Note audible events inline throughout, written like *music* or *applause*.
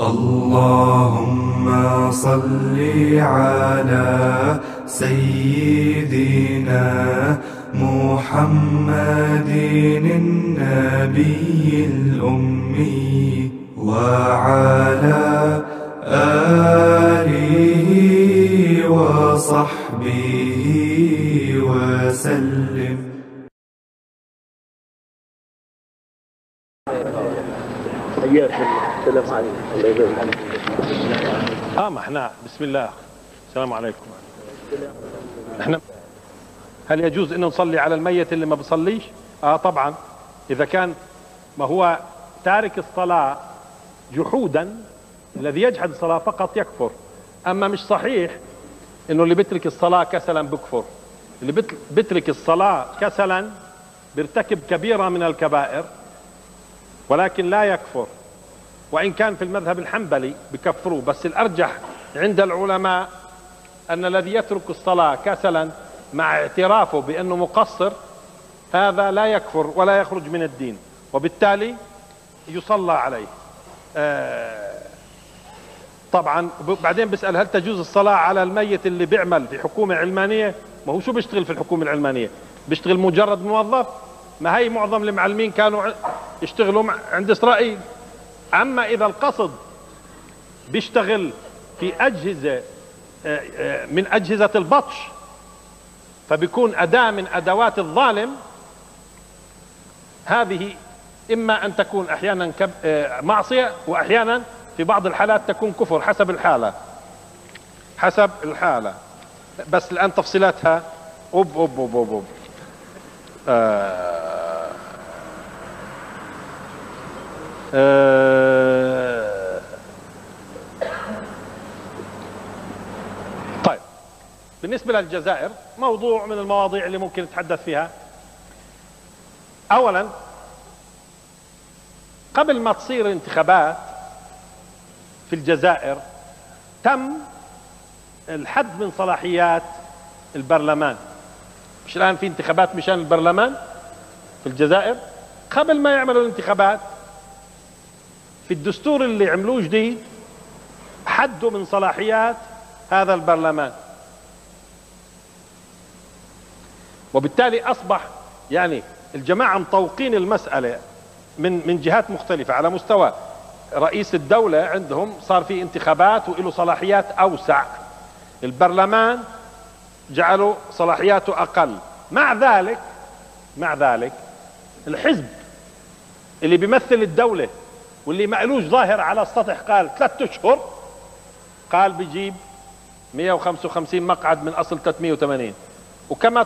اللهم صل على سيدنا محمد النبي الأمي وعلى آله وصحبه وسلم. الله. السلام عليكم. الله يبارك آه ما إحنا بسم الله. السلام عليكم. إحنا هل يجوز إن نصلي على الميت اللي ما بصليش؟ آه طبعا. إذا كان ما هو تارك الصلاة جحودا الذي يجحد الصلاة فقط يكفر. أما مش صحيح إنه اللي بيترك الصلاة كسلا بكفر. اللي بيترك الصلاة كسلا بيرتكب كبيرة من الكبائر ولكن لا يكفر. وإن كان في المذهب الحنبلي بكفروه بس الأرجح عند العلماء أن الذي يترك الصلاة كسلا مع اعترافه بأنه مقصر هذا لا يكفر ولا يخرج من الدين وبالتالي يصلى عليه. آه، طبعا بعدين بيسأل هل تجوز الصلاة على الميت اللي بيعمل في حكومة علمانية؟ ما هو شو بيشتغل في الحكومة العلمانية؟ بيشتغل مجرد موظف؟ ما هي معظم المعلمين كانوا يشتغلوا عند إسرائيل. أما إذا القصد بيشتغل في أجهزة آه، آه، من أجهزة البطش فبيكون أداة من أدوات الظالم هذه إما أن تكون أحيانا آه، معصية واحيانا في بعض الحالات تكون كفر حسب الحالة. حسب الحالة. بس الآن تفصيلاتها أوب أوب أوب أوب, أوب. آه. آه، طيب. بالنسبة للجزائر موضوع من المواضيع اللي ممكن نتحدث فيها. أولا قبل ما تصير انتخابات في الجزائر تم الحد من صلاحيات البرلمان. مش الآن في انتخابات مشان البرلمان في الجزائر؟ قبل ما يعملوا الانتخابات في الدستور اللي عملوه جديد حدوا من صلاحيات هذا البرلمان. وبالتالي أصبح يعني الجماعة مطوقين المسألة من من جهات مختلفة. على مستوى رئيس الدولة عندهم صار في انتخابات وله صلاحيات أوسع. البرلمان جعلوا صلاحياته أقل. مع ذلك مع ذلك الحزب اللي بيمثل الدولة واللي ما قالوش ظاهر على السطح قال ثلاثة أشهر قال بيجيب 155 مقعد من أصل 380 وكما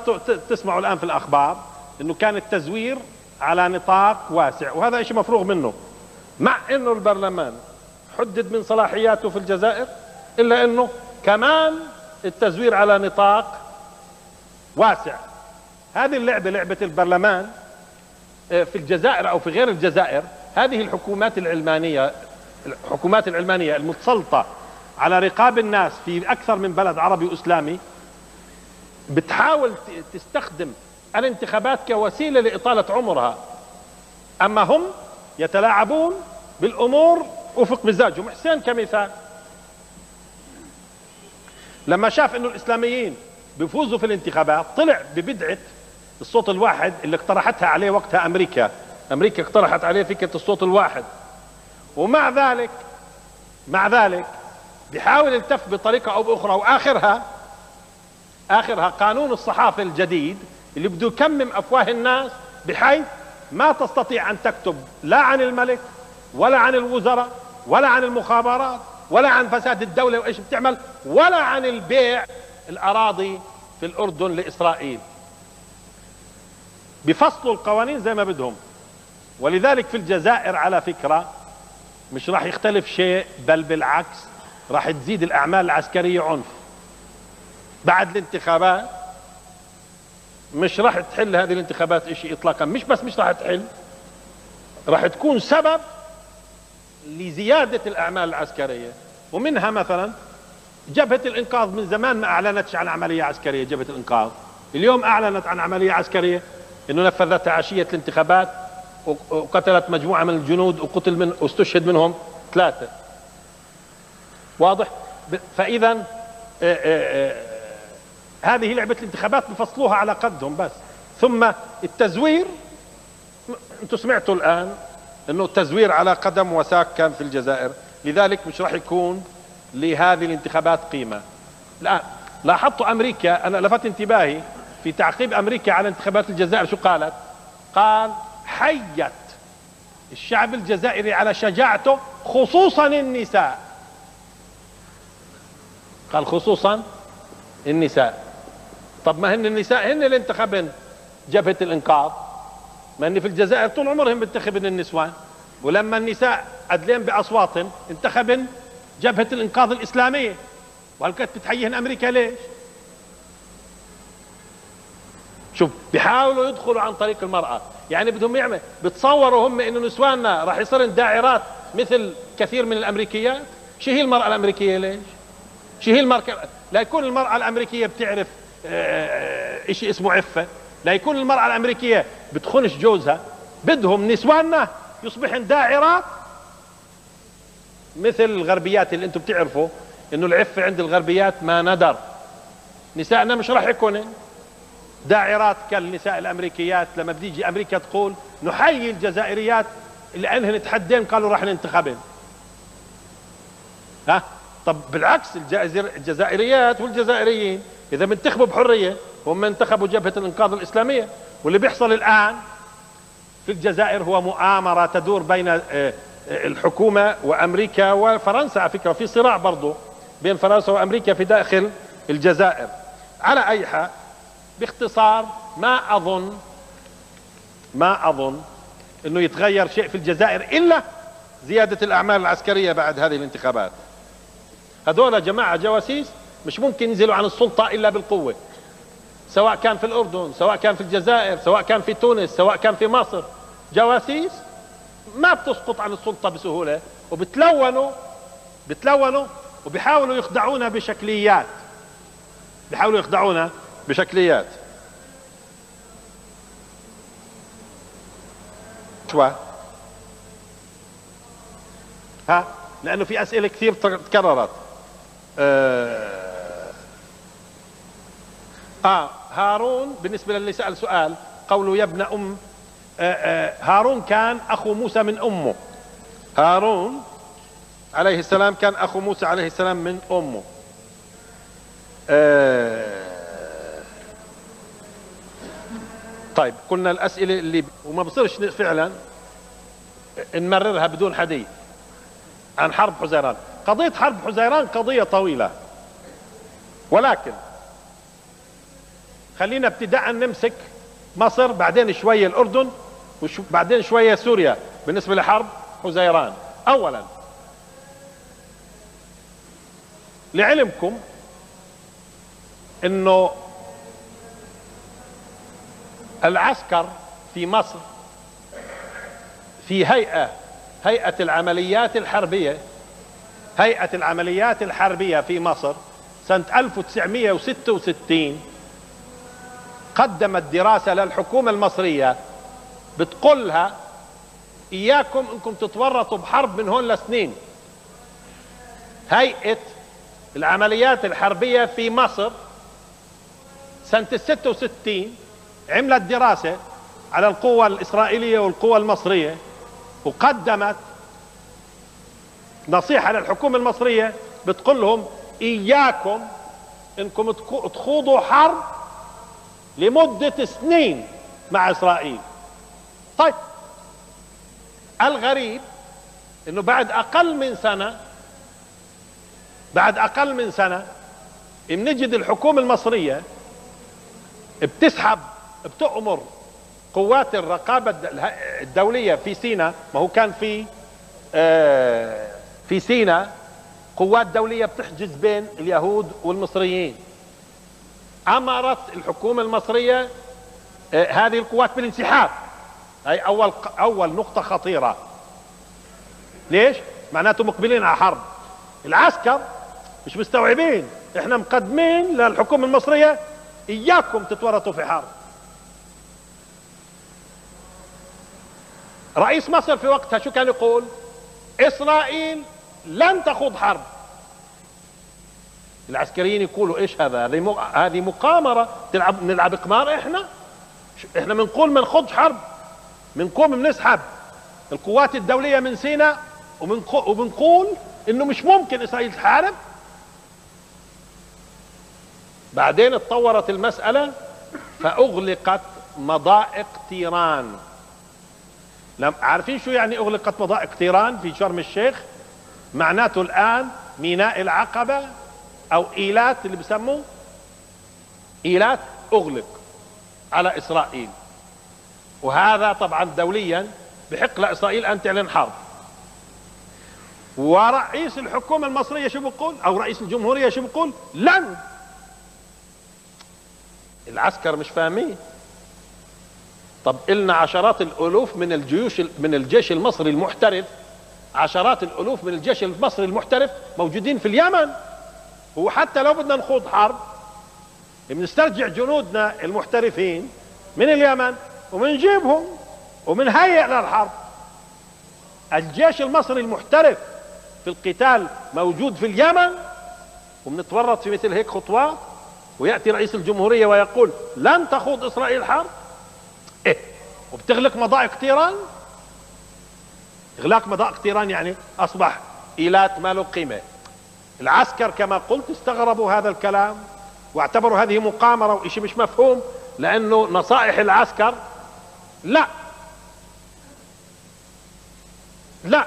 تسمعوا الآن في الأخبار إنه كان التزوير على نطاق واسع وهذا شيء مفروغ منه. مع إنه البرلمان حدد من صلاحياته في الجزائر إلا إنه كمان التزوير على نطاق واسع. هذه اللعبة لعبة البرلمان في الجزائر أو في غير الجزائر هذه الحكومات العلمانية الحكومات العلمانية المتسلطة على رقاب الناس في أكثر من بلد عربي وإسلامي بتحاول تستخدم الانتخابات كوسيلة لإطالة عمرها أما هم يتلاعبون بالأمور وفق مزاجهم. حسين كمثال. لما شاف إنه الإسلاميين بيفوزوا في الانتخابات طلع ببدعة الصوت الواحد اللي اقترحتها عليه وقتها أمريكا. أمريكا اقترحت عليه فكرة الصوت الواحد. ومع ذلك مع ذلك بيحاول يلتف بطريقة أو بأخرى. واخرها آخرها قانون الصحافة الجديد اللي بده يكمم أفواه الناس بحيث ما تستطيع أن تكتب لا عن الملك ولا عن الوزراء ولا عن المخابرات ولا عن فساد الدولة وإيش بتعمل ولا عن البيع الأراضي في الأردن لإسرائيل. بفصلوا القوانين زي ما بدهم. ولذلك في الجزائر على فكرة مش راح يختلف شيء بل بالعكس راح تزيد الأعمال العسكرية عنف. بعد الانتخابات مش راح تحل هذه الانتخابات إشي اطلاقا. مش بس مش راح تحل راح تكون سبب لزيادة الأعمال العسكرية. ومنها مثلا جبهة الإنقاذ من زمان ما أعلنتش عن عملية عسكرية جبهة الإنقاذ. اليوم أعلنت عن عملية عسكرية إنه نفذت عشية الانتخابات. وقتلت مجموعة من الجنود وقتل من واستشهد منهم ثلاثة. واضح؟ فاذا آه، آه، آه، هذه لعبة الانتخابات بفصلوها على قدهم بس. ثم التزوير أنتم سمعتوا الآن إنه التزوير على قدم وساق كان في الجزائر. لذلك مش راح يكون لهذه الانتخابات قيمة. الان لاحظت أمريكا أنا لفت انتباهي في تعقيب أمريكا على انتخابات الجزائر. شو قالت؟ قال حيت الشعب الجزائري على شجاعته خصوصا النساء. قال خصوصا النساء. طب ما هن النساء هن اللي انتخبن جبهة الإنقاذ. ما هن في الجزائر طول عمرهم بينتخبن النسوان. ولما النساء أدلين بأصواتهم انتخبن جبهة الإنقاذ الإسلامية. وهل كانت بتحييهن أمريكا ليش؟ شوف بيحاولوا يدخلوا عن طريق المرأة. يعني بدهم يعمل. بتصوروا هم إنه نسواننا راح يصيرن داعرات مثل كثير من الأمريكيات. شو هي المرأة الأمريكية ليش؟ شو هي المرأة لا يكون المرأة الأمريكية بتعرف آه، إشي اسمه عفة. لا يكون المرأة الأمريكية بتخونش جوزها. بدهم نسواننا يصبحن داعرات. مثل الغربيات اللي أنتم بتعرفوا إنه العفة عند الغربيات ما ندر. نسائنا مش راح يكونن داعرات كالنساء الأمريكيات لما بتيجي أمريكا تقول نحيي الجزائريات اللي انهن تحدين قالوا راح ننتخبن. ها؟ طب بالعكس الجزائريات والجزائريين إذا بينتخبوا بحرية هم انتخبوا جبهة الإنقاذ الإسلامية. واللي بيحصل الآن في الجزائر هو مؤامرة تدور بين آه، آه، الحكومة وأمريكا وفرنسا على فكرة. في صراع برضه بين فرنسا وأمريكا في داخل الجزائر. على أي حال باختصار ما أظن ما أظن إنه يتغير شيء في الجزائر إلا زيادة الأعمال العسكرية بعد هذه الانتخابات. هذول جماعة جواسيس مش ممكن ينزلوا عن السلطة إلا بالقوة سواء كان في الأردن سواء كان في الجزائر سواء كان في تونس سواء كان في مصر. جواسيس ما بتسقط عن السلطة بسهولة وبتلونوا بتلونوا وبيحاولوا يخدعونا بشكليات. بيحاولوا يخدعونا بشكليات. شو؟ ها؟ لأنه في أسئلة كثير تكررت. آه, آه هارون بالنسبة للي سأل سؤال قوله يا ابن أم. آه آه هارون كان أخو موسى من أمه. هارون عليه السلام كان أخو موسى عليه السلام من أمه. آه طيب قلنا الأسئلة اللي وما بصيرش فعلا نمررها بدون حديث عن حرب حزيران. قضية حرب حزيران قضية طويلة ولكن خلينا ابتداء نمسك مصر بعدين شوية الأردن وبعدين شوية سوريا بالنسبة لحرب حزيران. اولا لعلمكم إنه العسكر في مصر في هيئة هيئة العمليات الحربية هيئة العمليات الحربية في مصر سنة 1966 قدمت دراسة للحكومة المصرية بتقولها إياكم أنكم تتورطوا بحرب من هون لسنين. هيئة العمليات الحربية في مصر سنة 66 عملت دراسة على القوة الإسرائيلية والقوة المصرية وقدمت نصيحة للحكومة المصرية بتقول لهم إياكم إنكم تخوضوا حرب لمدة سنين مع إسرائيل. طيب الغريب إنه بعد أقل من سنة بعد أقل من سنة بنجد الحكومة المصرية بتسحب بتأمر قوات الرقابة الدولية في سينا ما هو كان في آه، في سينا قوات دولية بتحجز بين اليهود والمصريين. أمرت الحكومة المصرية آه، هذه القوات بالانسحاب. هي أول أول نقطة خطيرة. ليش؟ معناته مقبلين على حرب. العسكر مش مستوعبين. إحنا مقدمين للحكومة المصرية إياكم تتورطوا في حرب. رئيس مصر في وقتها شو كان يقول؟ إسرائيل لن تخوض حرب. العسكريين يقولوا إيش هذا؟ هذه مقامرة. تلعب نلعب قمار إحنا؟ إحنا بنقول ما نخوضش حرب بنقوم بنسحب القوات الدولية من سيناء وبنقول إنه مش ممكن إسرائيل تحارب. بعدين اتطورت المسألة فأغلقت مضائق تيران. عارفين شو يعني أغلقت مضائق تيران في شرم الشيخ؟ معناته الآن ميناء العقبة أو إيلات اللي بسموه؟ إيلات أغلق على إسرائيل. وهذا طبعا دوليا بحق لإسرائيل أن تعلن حرب. ورئيس الحكومة المصرية شو بيقول أو رئيس الجمهورية شو بيقول لن! العسكر مش فاهمين. طب إلنا عشرات الألوف من الجيوش من الجيش المصري المحترف. عشرات الألوف من الجيش المصري المحترف موجودين في اليمن. وحتى لو بدنا نخوض حرب بنسترجع جنودنا المحترفين من اليمن وبنجيبهم وبنهيئ للحرب. الجيش المصري المحترف في القتال موجود في اليمن. وبنتورط في مثل هيك خطوات. ويأتي رئيس الجمهورية ويقول لن تخوض إسرائيل حرب. وبتغلق مضائق تيران إغلاق مضائق تيران يعني أصبح إيلات ما له قيمة. العسكر كما قلت استغربوا هذا الكلام واعتبروا هذه مقامرة وشيء مش مفهوم لأنه نصائح العسكر لا. لا.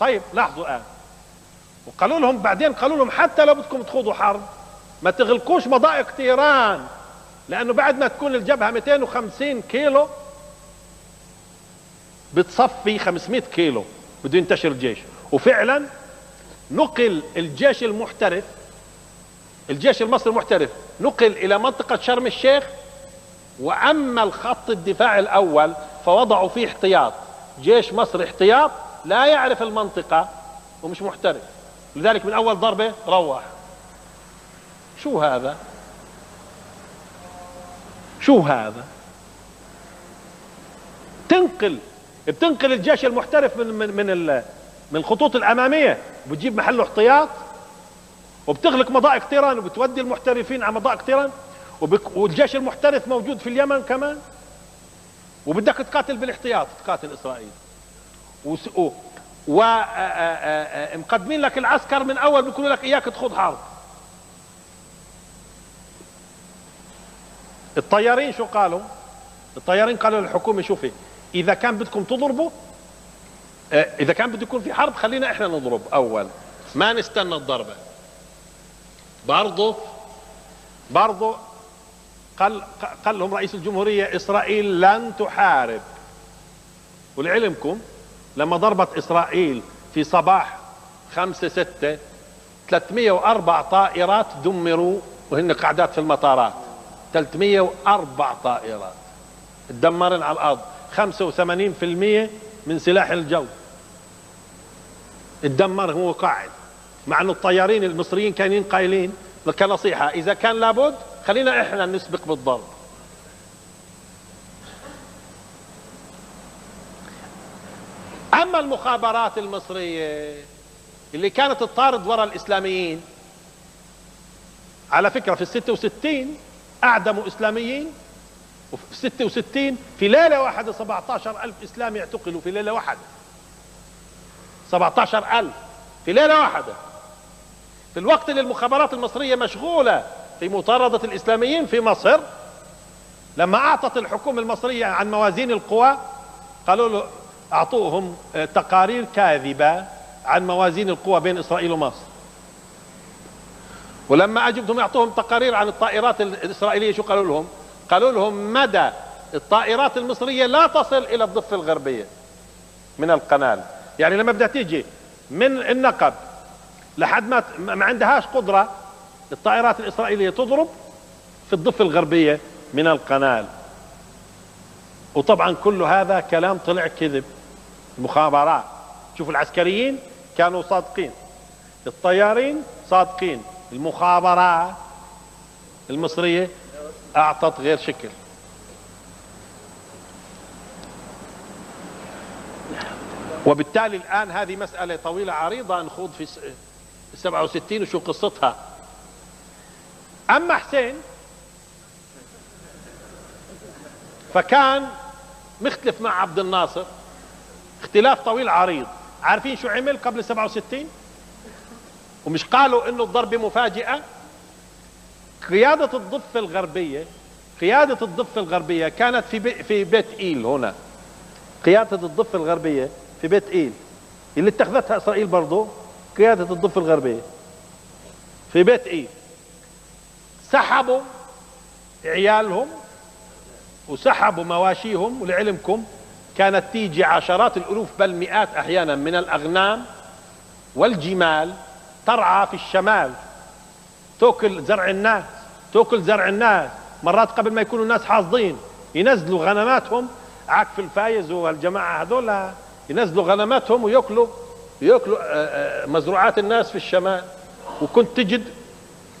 طيب لاحظوا الآن. وقالوا لهم بعدين قالوا لهم حتى لو بدكم تخوضوا حرب ما تغلقوش مضائق تيران لأنه بعد ما تكون الجبهة 250 كيلو بتصفي 500 كيلو بده ينتشر الجيش. وفعلا نقل الجيش المحترف الجيش المصري المحترف نقل إلى منطقة شرم الشيخ وأما الخط الدفاع الأول فوضعوا فيه احتياط. جيش مصر احتياط لا يعرف المنطقة ومش محترف. لذلك من أول ضربة روح. شو هذا؟ شو هذا؟ تنقل بتنقل الجيش المحترف من من من من الخطوط الأمامية وبتجيب محله احتياط وبتغلق مضائق تيران وبتودي المحترفين على مضائق تيران والجيش المحترف موجود في اليمن كمان. وبدك تقاتل بالاحتياط تقاتل إسرائيل. ومقدمين لك العسكر من أول بيقولوا لك إياك تخوض حرب. الطيارين شو قالوا؟ الطيارين قالوا للحكومة شوفي إذا كان بدكم تضربوا إذا كان بده يكون في حرب خلينا إحنا نضرب. أول ما نستنى الضربة. برضه برضه قال قال لهم رئيس الجمهورية إسرائيل لن تحارب. ولعلمكم لما ضربت إسرائيل في صباح خمسة ستة 304 طائرات دمروا وهن قاعدات في المطارات 304 طائرات. تدمرن على الأرض. 85% من سلاح الجو. تدمر هو قاعد مع انه الطيارين المصريين كانوا قايلين كنصيحة إذا كان لابد خلينا إحنا نسبق بالضرب. أما المخابرات المصرية اللي كانت تطارد وراء الإسلاميين على فكرة في الستة وستين أعدموا إسلاميين وفي الستة وستين في ليلة واحدة 17 ألف إسلامي اعتقلوا في ليلة واحدة. 17 ألف في ليلة واحدة. في الوقت اللي المخابرات المصرية مشغولة في مطاردة الإسلاميين في مصر لما أعطت الحكومة المصرية عن موازين القوى قالوا له أعطوهم تقارير كاذبة عن موازين القوى بين إسرائيل ومصر. ولما أجوا بدهم يعطوهم تقارير عن الطائرات الإسرائيلية شو قالوا لهم؟ قالوا لهم مدى الطائرات المصرية لا تصل إلى الضفة الغربية من القنال. يعني لما بدها تيجي من النقب لحد ما ما عندهاش قدرة الطائرات الإسرائيلية تضرب في الضفة الغربية من القنال. وطبعا كل هذا كلام طلع كذب. مخابرات شوفوا العسكريين كانوا صادقين. الطيارين صادقين. المخابرات المصرية أعطت غير شكل. وبالتالي الآن هذه مسألة طويلة عريضة نخوض في 67 وشو قصتها. أما حسين فكان مختلف مع عبد الناصر. اختلاف طويل عريض. عارفين شو عمل قبل 67 ومش قالوا إنه الضربة مفاجئة؟ قيادة الضفة الغربية قيادة الضفة الغربية كانت في بي في بيت إيل هنا. قيادة الضفة الغربية في بيت إيل. اللي اتخذتها إسرائيل برضه قيادة الضفة الغربية في بيت إيل. سحبوا عيالهم وسحبوا مواشيهم ولعلمكم كانت تيجي عشرات الألوف بل مئات أحيانا من الأغنام والجمال ترعى في الشمال. تاكل زرع الناس. تاكل زرع الناس. مرات قبل ما يكونوا الناس حاصدين ينزلوا غنماتهم. عكف الفايز والجماعة هذول ينزلوا غنماتهم ويأكلوا يأكلوا آه، آه، مزروعات الناس في الشمال. وكنت تجد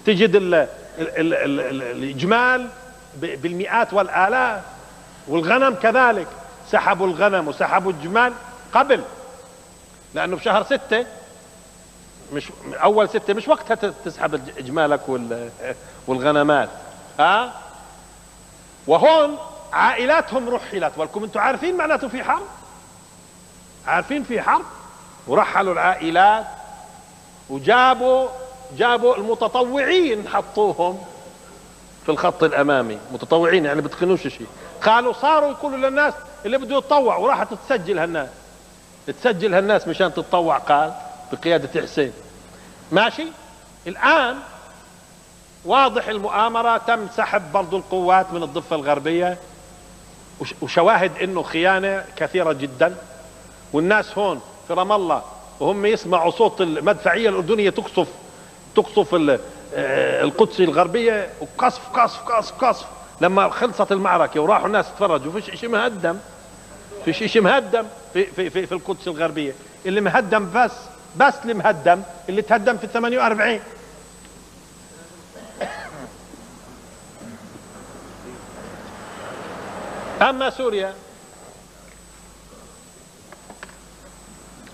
تجد ال ال ال ال الجمال بالمئات والآلاف. والغنم كذلك. سحبوا الغنم وسحبوا الجمال قبل لأنه بشهر ستة مش أول ستة مش وقتها تسحب إجمالك والغنمات. ها؟ وهون عائلاتهم رحلت. ولكم أنتم عارفين معناته في حرب؟ عارفين في حرب؟ ورحلوا العائلات وجابوا جابوا المتطوعين حطوهم في الخط الأمامي. متطوعين يعني بتخنوش شيء قالوا صاروا يقولوا للناس اللي بده يتطوع وراحت تسجل هالناس. تسجل هالناس مشان تتطوع قال. بقيادة حسين. ماشي؟ الآن واضح المؤامرة تم سحب برضو القوات من الضفة الغربية وشواهد إنه خيانة كثيرة جدا. والناس هون في رام الله وهم يسمعوا صوت المدفعية الأردنية تقصف تقصف آه، القدس الغربية وقصف قصف قصف قصف. لما خلصت المعركة وراحوا الناس يتفرجوا فيش شيء مهدم. فيش شيء مهدم في, في, في, في القدس الغربية. اللي مهدم بس بس اللي مهدم اللي تهدم في 48 أما سوريا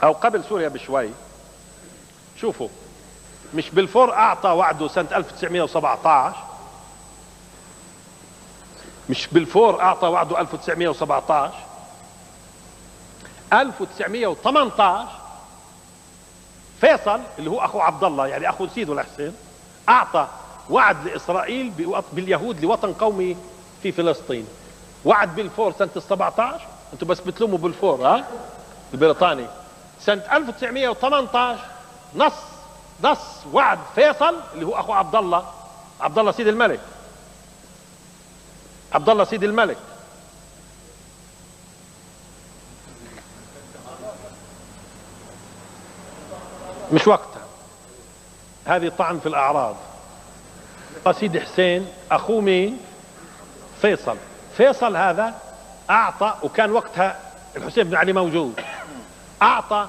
أو قبل سوريا بشوي شوفوا مش بالفور أعطى وعده سنة 1917 مش بالفور أعطى وعده 1917 1918 فيصل اللي هو أخو عبد الله يعني أخو سيده الحسين أعطى وعد لإسرائيل باليهود لوطن قومي في فلسطين. وعد بالفور ال 17 أنتم بس بتلوموا بالفور ها؟ البريطاني. سنة 1918 نص نص وعد فيصل اللي هو أخو عبد الله عبد الله سيد الملك. عبد الله سيد الملك. مش وقتها. هذه طعن في الأعراض. سيدي حسين اخوه مين؟ فيصل. فيصل هذا أعطى وكان وقتها الحسين بن علي موجود. أعطى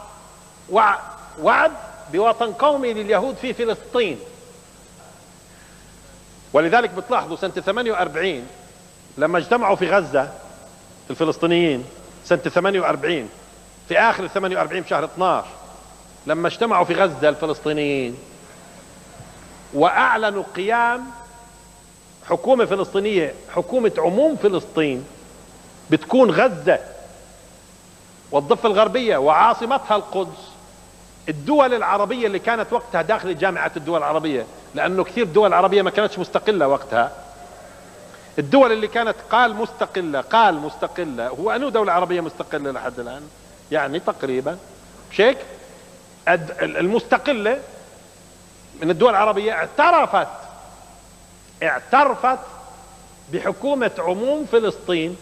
وعد بوطن قومي لليهود في فلسطين. ولذلك بتلاحظوا سنة 48 لما اجتمعوا في غزة الفلسطينيين سنة 48 في آخر 48 شهر 12 لما اجتمعوا في غزة الفلسطينيين وأعلنوا قيام حكومة فلسطينية حكومة عموم فلسطين بتكون غزة والضفة الغربية وعاصمتها القدس الدول العربية اللي كانت وقتها داخل جامعة الدول العربية لأنه كثير دول عربية ما كانتش مستقلة وقتها. الدول اللي كانت قال مستقلة قال مستقلة هو أنه دولة عربية مستقلة لحد الآن؟ يعني تقريبا. مش هيك المستقلة من الدول العربية اعترفت اعترفت بحكومة عموم فلسطين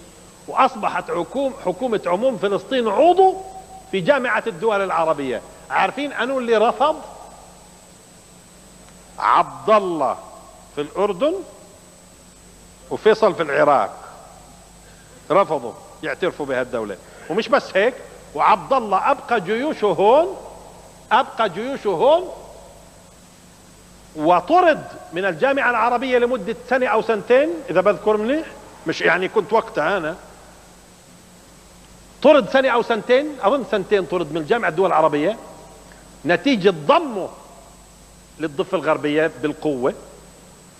وأصبحت حكوم حكومة عموم فلسطين عضو في جامعة الدول العربية. عارفين أنو اللي رفض؟ عبد الله في الأردن وفيصل في العراق. رفضوا يعترفوا بهالدولة. ومش بس هيك وعبد الله أبقى جيوشه هون أبقى جيوشه هون وطرد من الجامعة العربية لمدة سنة أو سنتين إذا بذكر منيح مش يعني كنت وقتها أنا. طرد سنة أو سنتين أظن سنتين طرد من الجامعة الدول العربية. نتيجة ضمه للضفة الغربية بالقوة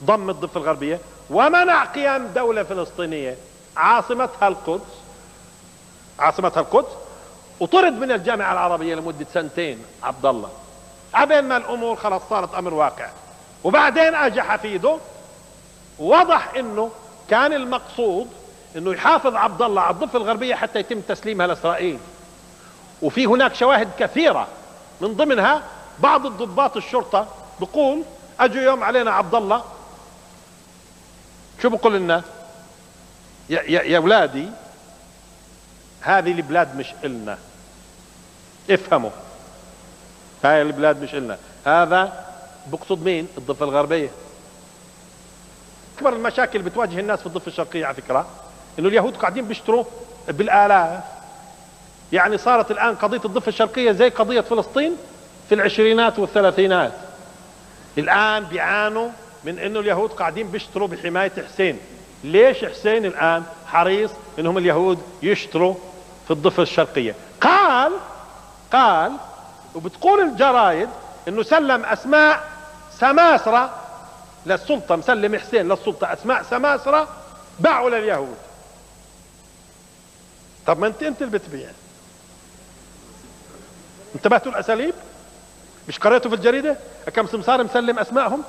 ضم الضفة الغربية ومنع قيام دولة فلسطينية. عاصمتها القدس عاصمتها القدس وطرد من الجامعة العربية لمدة سنتين عبد الله. عبين ما الأمور خلاص صارت أمر واقع. وبعدين اجى حفيده وضح إنه كان المقصود إنه يحافظ عبد الله على الضفة الغربية حتى يتم تسليمها لإسرائيل. وفي هناك شواهد كثيرة من ضمنها بعض الضباط الشرطة بقول أجوا يوم علينا عبد الله. شو بقول لنا؟ يا, يا, يا اولادي هذه البلاد مش إلنا. افهموا. هاي البلاد مش إلنا. هذا بقصد مين؟ الضفة الغربية. أكبر المشاكل اللي بتواجه الناس في الضفة الشرقية على فكرة إنه اليهود قاعدين بيشتروا بالآلاف. يعني صارت الآن قضية الضفة الشرقية زي قضية فلسطين في العشرينات والثلاثينات. الآن بيعانوا من إنه اليهود قاعدين بيشتروا بحماية حسين. ليش حسين الآن حريص إنهم اليهود يشتروا في الضفة الشرقية؟ قال قال وبتقول الجرايد إنه سلم أسماء سماسرة للسلطة مسلم حسين للسلطة أسماء سماسرة باعوا لليهود. طب ما انت أنت اللي بتبيع. انتبهتوا الأساليب؟ مش قريتوا في الجريدة؟ كم سمسار مسلم اسمائهم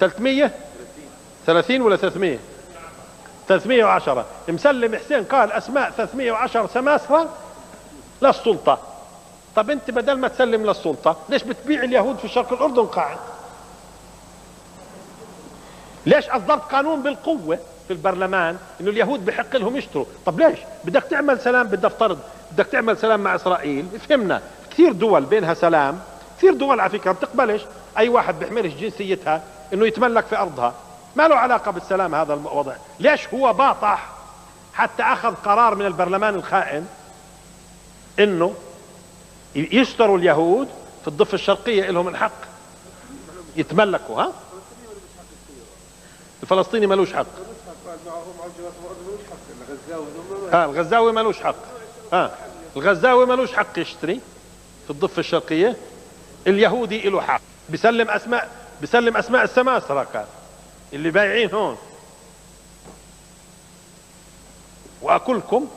300 30 ولا 300 310 مسلم حسين قال أسماء 310 للسلطة طب أنت بدل ما تسلم للسلطة ليش بتبيع اليهود في شرق الأردن قاعد؟ ليش أصدرت قانون بالقوة في البرلمان إنه اليهود بحق لهم يشتروا؟ طب ليش؟ بدك تعمل سلام بدك افترض بدك تعمل سلام مع إسرائيل. فهمنا. كثير دول بينها سلام. كثير دول على فكرة بتقبلش أي واحد بيحملش جنسيتها إنه يتملك في أرضها. ما له علاقة بالسلام هذا الوضع. ليش هو باطح؟ حتى أخذ قرار من البرلمان الخائن إنه يشتروا اليهود في الضفة الشرقية لهم الحق. يتملكوا ها؟ الفلسطيني ملوش حق. ها الغزاوي ملوش حق. ها الغزاوي ملوش حق يشتري في الضفة الشرقية. اليهودي له حق. بسلم أسماء بسلم أسماء السماسرة كان. اللي بايعين هون. واقولكم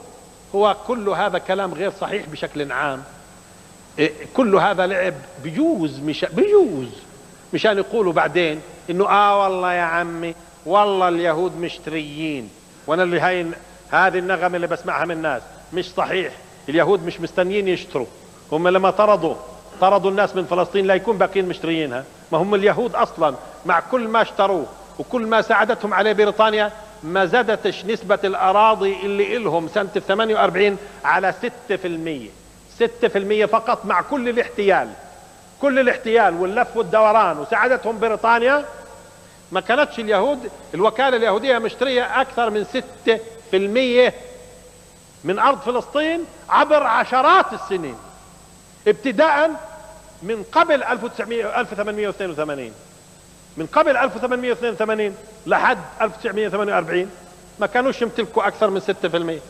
هو كل هذا كلام غير صحيح بشكل عام. إيه، كل هذا لعب بجوز مش بجوز. مشان يقولوا بعدين إنه آه والله يا عمي والله اليهود مشتريين. وأنا اللي هاي هذه النغمة اللي بسمعها من الناس مش صحيح. اليهود مش مستنيين يشتروا. هم لما طردوا طردوا الناس من فلسطين لا يكون باقيين مشتريينها ما هم اليهود أصلا. مع كل ما اشتروه وكل ما ساعدتهم عليه بريطانيا ما زادتش نسبة الأراضي اللي إلهم سنة 48 على 6% 6% فقط مع كل الاحتيال. كل الاحتيال واللف والدوران وساعدتهم بريطانيا. ما كانتش اليهود الوكالة اليهودية مشترية أكثر من 6% من أرض فلسطين عبر عشرات السنين. ابتداء من قبل 1900 1882 من قبل 1882 لحد 1948 ما كانوش يمتلكوا أكثر من 6%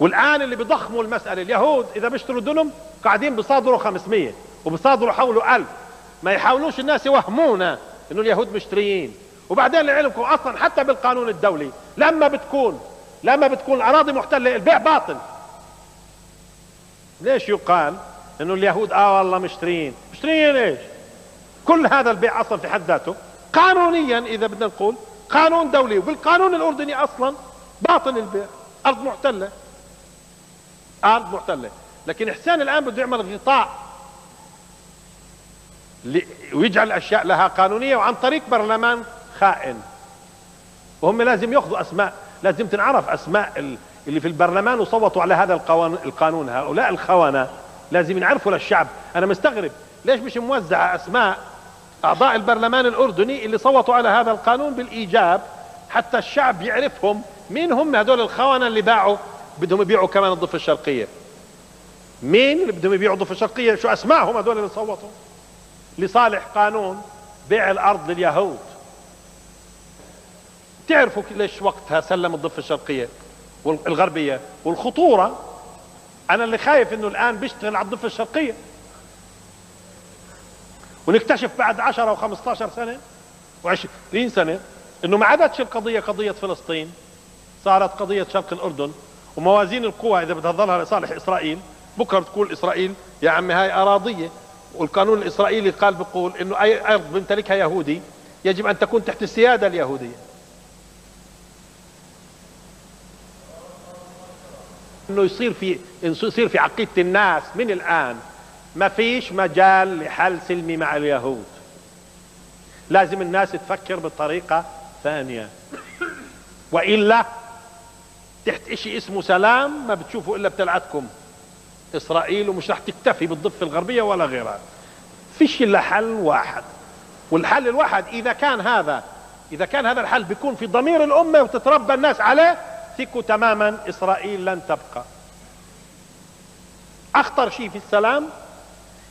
والآن اللي بيضخموا المسألة اليهود إذا بيشتروا دنم قاعدين بيصادروا 500 وبيصادروا حوله 1000 ما يحاولوش الناس يوهمونا إنه اليهود مشتريين. وبعدين لعلمكم أصلا حتى بالقانون الدولي لما بتكون لما بتكون الأراضي محتلة البيع باطل. ليش يقال إنه اليهود آه والله مشتريين؟ مشتريين إيش؟ كل هذا البيع أصلا في حد ذاته. قانونيا إذا بدنا نقول قانون دولي وبالقانون الأردني أصلا باطل البيع أرض محتله أرض محتله لكن حسين الآن بده يعمل غطاء ويجعل الاشياء لها قانونية وعن طريق برلمان خائن. وهم لازم يأخذوا أسماء لازم تنعرف أسماء اللي في البرلمان وصوتوا على هذا القانون. هؤلاء الخونه لازم ينعرفوا للشعب. أنا مستغرب ليش مش موزعة أسماء أعضاء البرلمان الأردني اللي صوتوا على هذا القانون بالإيجاب حتى الشعب يعرفهم مين هم هدول الخونة اللي باعوا بدهم يبيعوا كمان الضفة الشرقية. مين اللي بدهم يبيعوا الضفة الشرقية؟ شو أسمائهم هدول اللي صوتوا؟ لصالح قانون بيع الأرض لليهود. تعرفوا ليش وقتها سلم الضفة الشرقية والغربية والخطورة أنا اللي خايف إنه الآن بيشتغل على الضفة الشرقية. ونكتشف بعد 10 و15 سنة و20 سنة إنه ما عادتش القضية قضية فلسطين صارت قضية شرق الأردن وموازين القوى إذا بدها تظلها لصالح إسرائيل. بكرة بتقول إسرائيل يا عمي هاي أراضية. والقانون الإسرائيلي قال بيقول إنه أي أرض بيمتلكها يهودي يجب أن تكون تحت السيادة اليهودية. إنه يصير في يصير في عقيدة الناس من الآن ما فيش مجال لحل سلمي مع اليهود. لازم الناس تفكر بطريقة ثانية. وإلا تحت إشي اسمه سلام ما بتشوفوا إلا بتلعتكم. إسرائيل ومش رح تكتفي بالضفة الغربية ولا غيرها. فيش إلا حل واحد. والحل الواحد إذا كان هذا إذا كان هذا الحل بيكون في ضمير الأمة وتتربى الناس عليه ثقوا تماما إسرائيل لن تبقى. أخطر شيء في السلام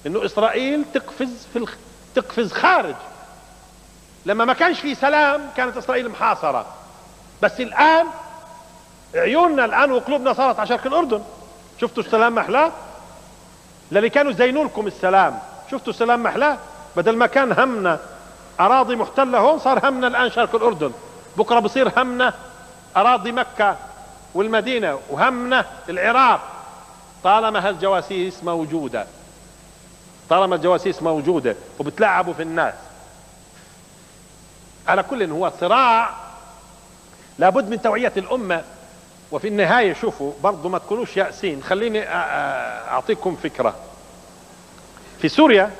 إنه إسرائيل تقفز في الخ... تقفز خارج. لما ما كانش في سلام كانت إسرائيل محاصرة. بس الآن عيوننا الآن وقلوبنا صارت على شرق الأردن. شفتوا السلام محلاه؟ للي كانوا زينوا لكم السلام. شفتوا السلام محلاه؟ بدل ما كان همنا أراضي محتلة هون صار همنا الآن شرق الأردن. بكرة بصير همنا أراضي مكة والمدينة وهمنا العراق. طالما هالجواسيس موجودة. طالما الجواسيس موجودة وبتلعبوا في الناس. على كل هو صراع لابد من توعية الأمة. وفي النهاية شوفوا برضو ما تكونوش يأسين. خليني أعطيكم فكرة. في سوريا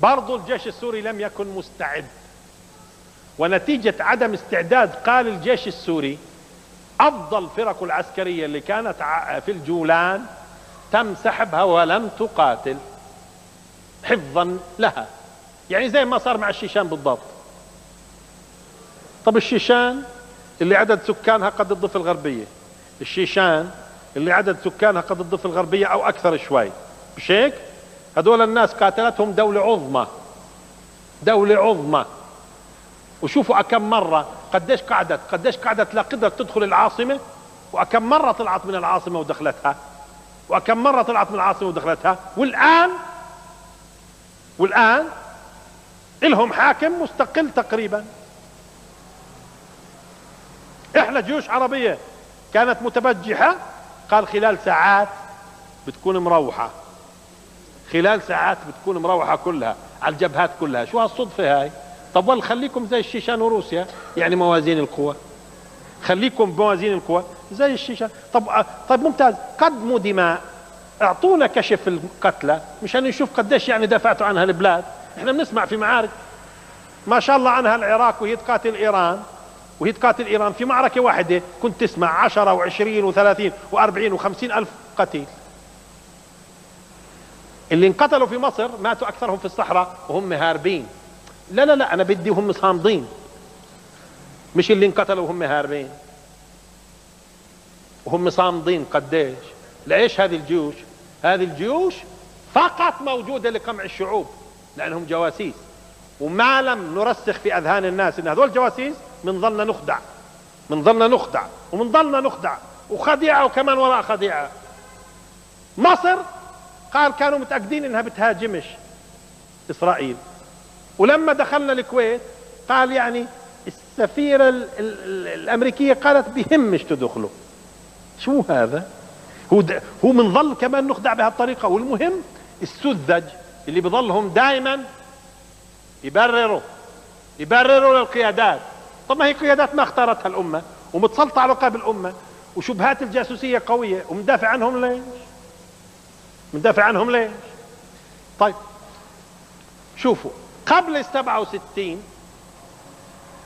برضو الجيش السوري لم يكن مستعد. ونتيجة عدم استعداد قال الجيش السوري أفضل فرق العسكرية اللي كانت في الجولان تم سحبها ولم تقاتل. حفظا لها. يعني زي ما صار مع الشيشان بالضبط. طب الشيشان اللي عدد سكانها قد الضفة الغربية. الشيشان اللي عدد سكانها قد الضفة الغربية أو أكثر شوي. مش هيك هدول الناس قاتلتهم دولة عظمى. دولة عظمى. وشوفوا أكم مرة قديش قعدت قديش قعدت لا قدرت تدخل العاصمة وأكم مرة طلعت من العاصمة ودخلتها وأكم مرة طلعت من العاصمة ودخلتها. والآن والآن إلهم حاكم مستقل تقريبا. إحنا جيوش عربية كانت متبجحة قال خلال ساعات بتكون مروحة. خلال ساعات بتكون مروحة كلها على الجبهات كلها. شو هالصدفة هاي؟ طب والله خليكم زي الشيشان وروسيا يعني موازين القوى. خليكم بموازين القوى زي الشيشان. طب طيب ممتاز. قدموا دماء. أعطونا كشف القتلى مشان نشوف قديش يعني دافعتوا عنها البلاد. إحنا بنسمع في معارك ما شاء الله عنها العراق وهي تقاتل إيران وهي تقاتل إيران في معركة واحدة كنت تسمع عشرة وعشرين وثلاثين وأربعين وخمسين ألف قتيل. اللي انقتلوا في مصر ماتوا أكثرهم في الصحراء وهم هاربين لا لا لا أنا بدي وهم صامدين. مش اللي انقتلوا وهم هاربين وهم صامدين قديش. لإيش هذه الجيوش؟ هذه الجيوش فقط موجودة لقمع الشعوب لأنهم جواسيس. وما لم نرسخ في أذهان الناس أن هذول جواسيس من ظلنا نخدع. من ظلنا نخدع ومن ظلنا نخدع. وخديعة وكمان وراء خديعة. مصر قال كانوا متأكدين إنها بتهاجمش إسرائيل. ولما دخلنا الكويت قال يعني السفيرة ال ال الأمريكية قالت بهمش تدخلوا. شو هذا؟ هو هو بنظل كمان نخدع بهالطريقه والمهم السذج اللي بضلهم دائما يبرروا يبرروا للقيادات. طب ما هي قيادات ما اختارتها الأمة؟ ومتسلطة على رقاب الأمة. وشبهات الجاسوسية قوية. ومدافع عنهم ليش؟ مدافع عنهم ليش؟ طيب شوفوا قبل 67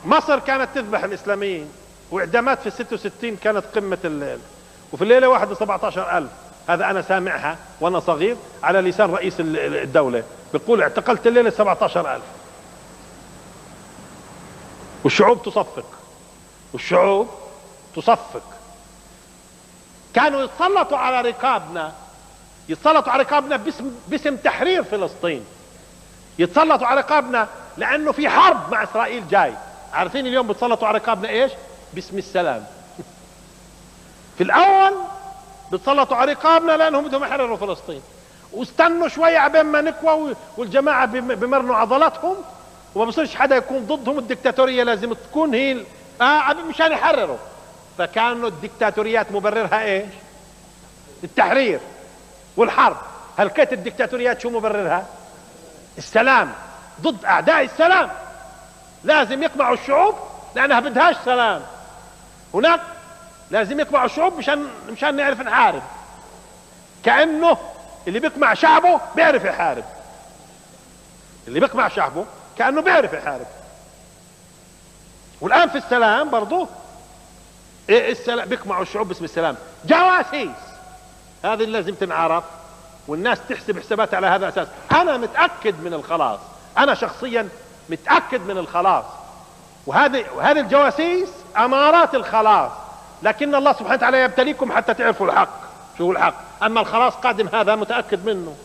مصر كانت تذبح الإسلاميين وإعدامات في 66 كانت قمة وفي الليلة واحدة 17000 هذا أنا سامعها وأنا صغير على لسان رئيس الدولة. بيقول اعتقلت الليلة 17000 والشعوب تصفق. والشعوب تصفق. كانوا يتسلطوا على ركابنا. يتسلطوا على ركابنا باسم, باسم تحرير فلسطين. يتسلطوا على ركابنا لأنه في حرب مع إسرائيل جاي. عارفين اليوم بتسلطوا على ركابنا إيش؟ باسم السلام. في الأول بتسلطوا على رقابنا لأنهم بدهم يحرروا فلسطين. واستنوا شوي عبين ما نكوى والجماعة بمرنوا عضلاتهم وما بصيرش حدا يكون ضدهم. الدكتاتورية لازم تكون هي آه مشان يحرروا. فكانوا الدكتاتوريات مبررها إيش؟ التحرير والحرب. هل كانت الدكتاتوريات شو مبررها؟ السلام. ضد أعداء السلام. لازم يقمعوا الشعوب لأنها بدهاش سلام. هناك لازم يقمعوا الشعوب مشان مشان نعرف نحارب كأنه اللي بيقمع شعبه بيعرف يحارب. اللي بيقمع شعبه كأنه بيعرف يحارب. والآن في السلام برضه إيه السلام؟ بيقمعوا الشعوب باسم السلام. جواسيس. هذه اللي لازم تنعرف والناس تحسب حسابات على هذا الاساس أنا متأكد من الخلاص. أنا شخصيا متأكد من الخلاص. وهذه وهذه الجواسيس أمارات الخلاص. لكن الله سبحانه وتعالى يبتليكم حتى تعرفوا الحق شو الحق؟ أما الخلاص قادم هذا متأكد منه.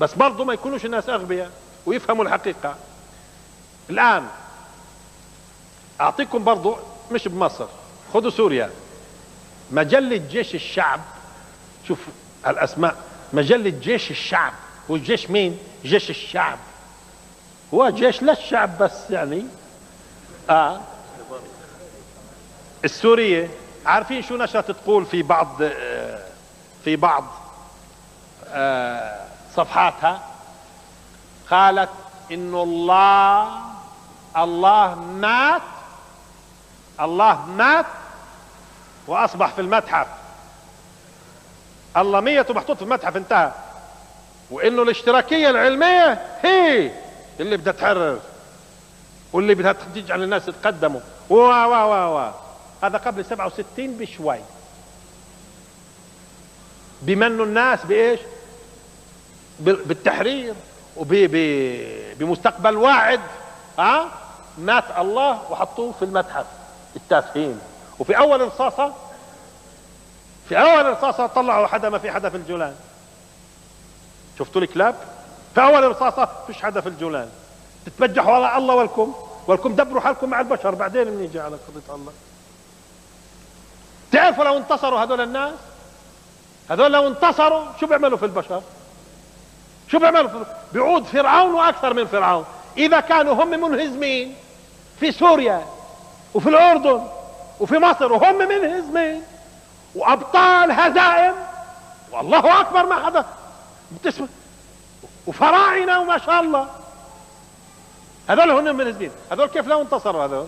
بس برضه ما يكونوش الناس أغبياء ويفهموا الحقيقة. الآن أعطيكم برضه مش بمصر خذوا سوريا. مجلة جيش الشعب شوف الأسماء مجلة جيش الشعب. هو جيش مين؟ جيش الشعب. هو جيش للشعب بس يعني. آه. السورية عارفين شو نشرت تقول في بعض آه، في بعض آه، صفحاتها؟ قالت إنه الله الله مات الله مات وأصبح في المتحف. الله ميت ومحطوط في المتحف انتهى. وإنه الاشتراكية العلمية هي اللي بدها تحرر واللي بدها تجعل الناس يتقدموا. وا وا وا وا. هذا قبل 67 بشوي. بمنوا الناس بإيش؟ بالتحرير وبمستقبل واعد ها؟ مات الله وحطوه في المتحف التافهين. وفي أول رصاصة في أول رصاصة طلعوا حدا ما في حدا في الجولان. شفتوا الكلاب؟ في أول رصاصة فيش حدا في الجولان. تتبجحوا على الله ولكم ولكم دبروا حالكم مع البشر بعدين بنيجي على قضية الله. تعرفوا لو انتصروا هذول الناس. هذول لو انتصروا شو بيعملوا في البشر؟ شو بيعملوا في بيعود فرعون وأكثر من فرعون. إذا كانوا هم منهزمين في سوريا وفي الأردن وفي مصر وهم منهزمين. وأبطال هزائم. والله أكبر ما حدا بتسمع وفراعنة وما شاء الله. هذول هم منهزمين. هذول كيف لو انتصروا هذول؟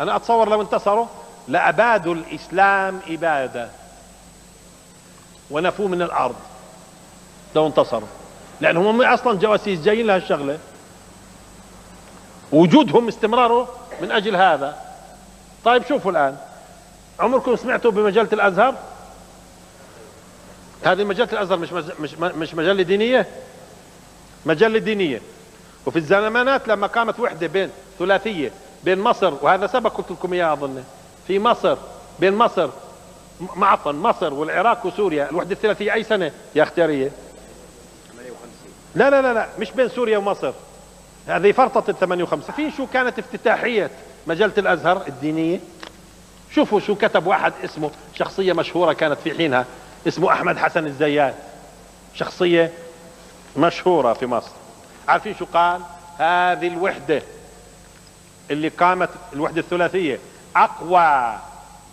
أنا أتصور لو انتصروا لأبادوا الإسلام إبادة. ونفوا من الأرض. لو انتصروا. لأنهم هم أصلا جواسيس جايين لها الشغلة. وجودهم استمراره من أجل هذا. طيب شوفوا الآن. عمركم سمعتوا بمجلة الأزهر؟ هذه مجلة الأزهر مش مش مش مجلة دينية؟ مجلة دينية. وفي الزمانات لما قامت وحدة بين ثلاثية بين مصر وهذا سبق قلت لكم اياه أظن. في مصر بين مصر عفوا مصر والعراق وسوريا الوحدة الثلاثية أي سنة؟ يا اختيارية لا لا لا لا مش بين سوريا ومصر. هذه فرطة ال 58 في شو كانت افتتاحية مجلة الأزهر الدينية؟ شوفوا شو كتب واحد اسمه شخصية مشهورة كانت في حينها اسمه أحمد حسن الزيات. شخصية مشهورة في مصر. عارفين شو قال؟ هذه الوحدة اللي قامت الوحدة الثلاثية. أقوى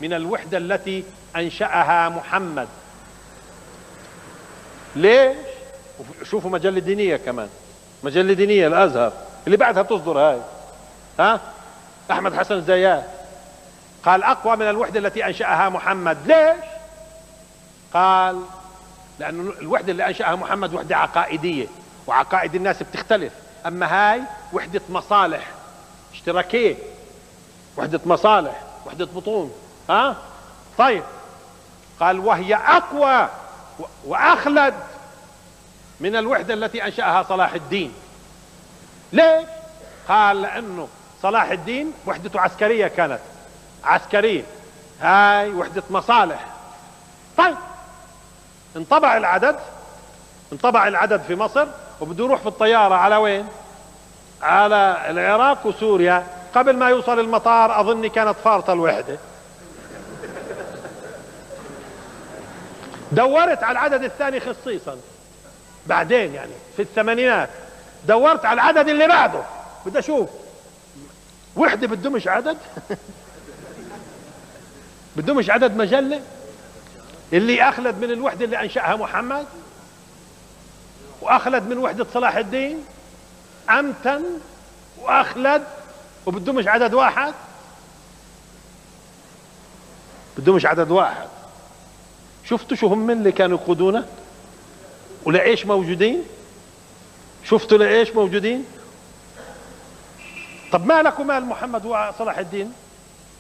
من الوحدة التي أنشأها محمد. ليش؟ شوفوا مجلة دينية كمان. مجلة دينية الأزهر. اللي بعدها تصدر هاي. ها؟ أحمد حسن زياد قال أقوى من الوحدة التي أنشأها محمد. ليش؟ قال لأن الوحدة اللي أنشأها محمد وحدة عقائدية وعقائد الناس بتختلف. أما هاي وحدة مصالح اشتراكية. وحدة مصالح وحدة بطون ها؟ طيب. قال وهي أقوى وأخلد من الوحدة التي أنشأها صلاح الدين. ليش؟ قال لأنه صلاح الدين وحدته عسكرية كانت. عسكرية. هاي وحدة مصالح. طيب. انطبع العدد. انطبع العدد في مصر وبده يروح في الطيارة. على وين؟ على العراق وسوريا. قبل ما يوصل المطار أظني كانت فارطة الوحدة. دورت على العدد الثاني خصيصا. بعدين يعني في الثمانينات. دورت على العدد اللي بعده. بدي أشوف. وحدة بدهمش عدد؟ *laughs* بدهمش عدد مجلة؟ اللي أخلد من الوحدة اللي أنشأها محمد؟ وأخلد من وحدة صلاح الدين؟ امتن وأخلد وبدهمش عدد واحد؟ بدهمش عدد واحد. شفتوا شو هم اللي كانوا يقودونا؟ ولإيش موجودين؟ شفتوا لإيش موجودين؟ طب ما لك ومال محمد وصلاح الدين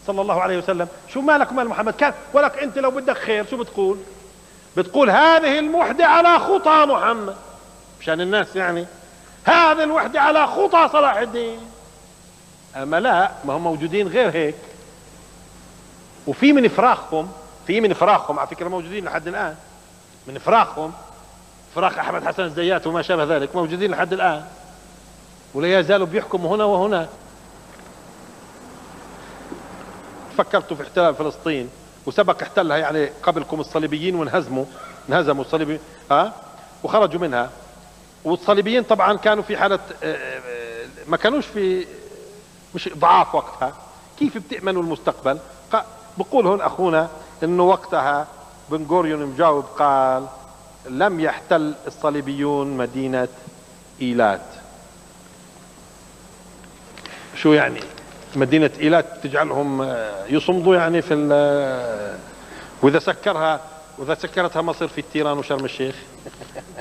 صلى الله عليه وسلم؟ شو مالك ومال محمد؟ كان ولك انت لو بدك خير شو بتقول؟ بتقول هذه الوحدة على خطى محمد. مشان الناس يعني. هذه الوحدة على خطى صلاح الدين. أما لا ما هم موجودين غير هيك. وفي من فراخهم في من فراخهم على فكرة موجودين لحد الآن. من فراخهم فراخ أحمد حسن الزيات وما شابه ذلك موجودين لحد الآن. ولا يزالوا بيحكموا هنا وهنا. فكرتوا في احتلال فلسطين وسبق احتلها يعني قبلكم الصليبيين وانهزموا انهزموا الصليبيين ها؟ وخرجوا منها. والصليبيين طبعا كانوا في حالة آه، آه، ما كانوش في مش ضعاف وقتها. كيف بتأمنوا المستقبل؟ بقول هون أخونا إنه وقتها بن غوريون مجاوب قال لم يحتل الصليبيون مدينة إيلات. شو يعني؟ مدينة إيلات تجعلهم آه، يصمدوا يعني في آه، وإذا سكرها وإذا سكرتها مصر في التيران وشرم الشيخ.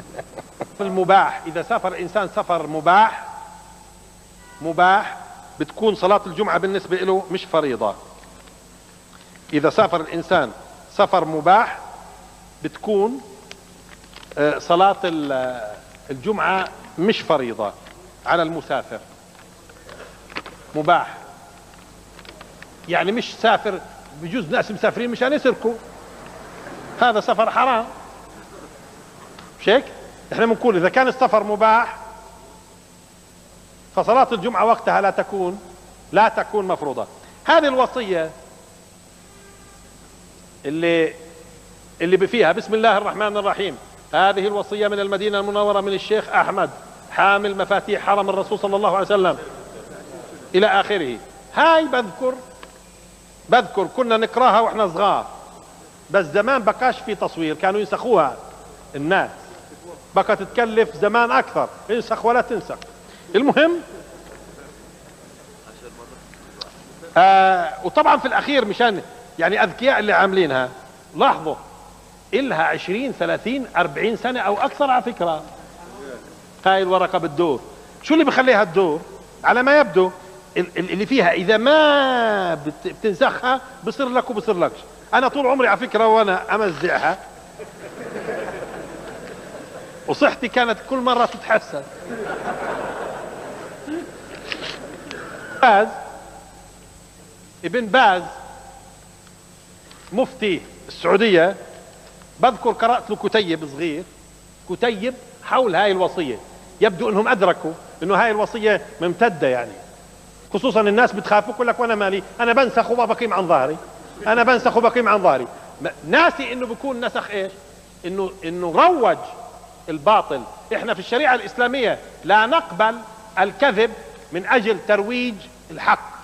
*laughs* المباح إذا سافر الانسان سفر مباح مباح بتكون صلاة الجمعة بالنسبة له مش فريضة. إذا سافر الإنسان سفر مباح بتكون آه، صلاة الجمعة مش فريضة على المسافر. مباح. يعني مش سافر بجوز ناس مسافرين مشان يسرقوا. هذا سفر حرام. مش هيك؟ إحنا بنقول إذا كان السفر مباح فصلاة الجمعة وقتها لا تكون لا تكون مفروضة. هذه الوصية اللي اللي فيها بسم الله الرحمن الرحيم. هذه الوصية من المدينة المنورة من الشيخ أحمد حامل مفاتيح حرم الرسول صلى الله عليه وسلم. إلى آخره. هاي بذكر بذكر كنا نقراها وإحنا صغار. بس زمان بقاش في تصوير كانوا ينسخوها الناس. بقى تتكلف زمان أكثر. انسخ ولا تنسخ. المهم. آه وطبعا في الأخير مشان يعني أذكياء اللي عاملينها لاحظوا إلها 20 30 40 سنة أو أكثر على فكرة. هاي الورقة بتدور شو اللي بخليها تدور على ما يبدو اللي فيها إذا ما بتنسخها بصير لك وبصير لكش. أنا طول عمري على فكرة وأنا أمزعها. وصحتي كانت كل مرة تتحسن. باز ابن باز مفتي السعودية بذكر قرأت له كتيب صغير كتيب حول هاي الوصية. يبدو إنهم أدركوا إنه هاي الوصية ممتدة يعني. خصوصا الناس بتخاف بقول لك وأنا مالي؟ أنا بنسخ وما بقيم عن ظهري. أنا بنسخ وبقيم عن ظهري. ناسي إنه بيكون نسخ إيش؟ انه إنه روج الباطل. إحنا في الشريعة الإسلامية لا نقبل الكذب من أجل ترويج الحق.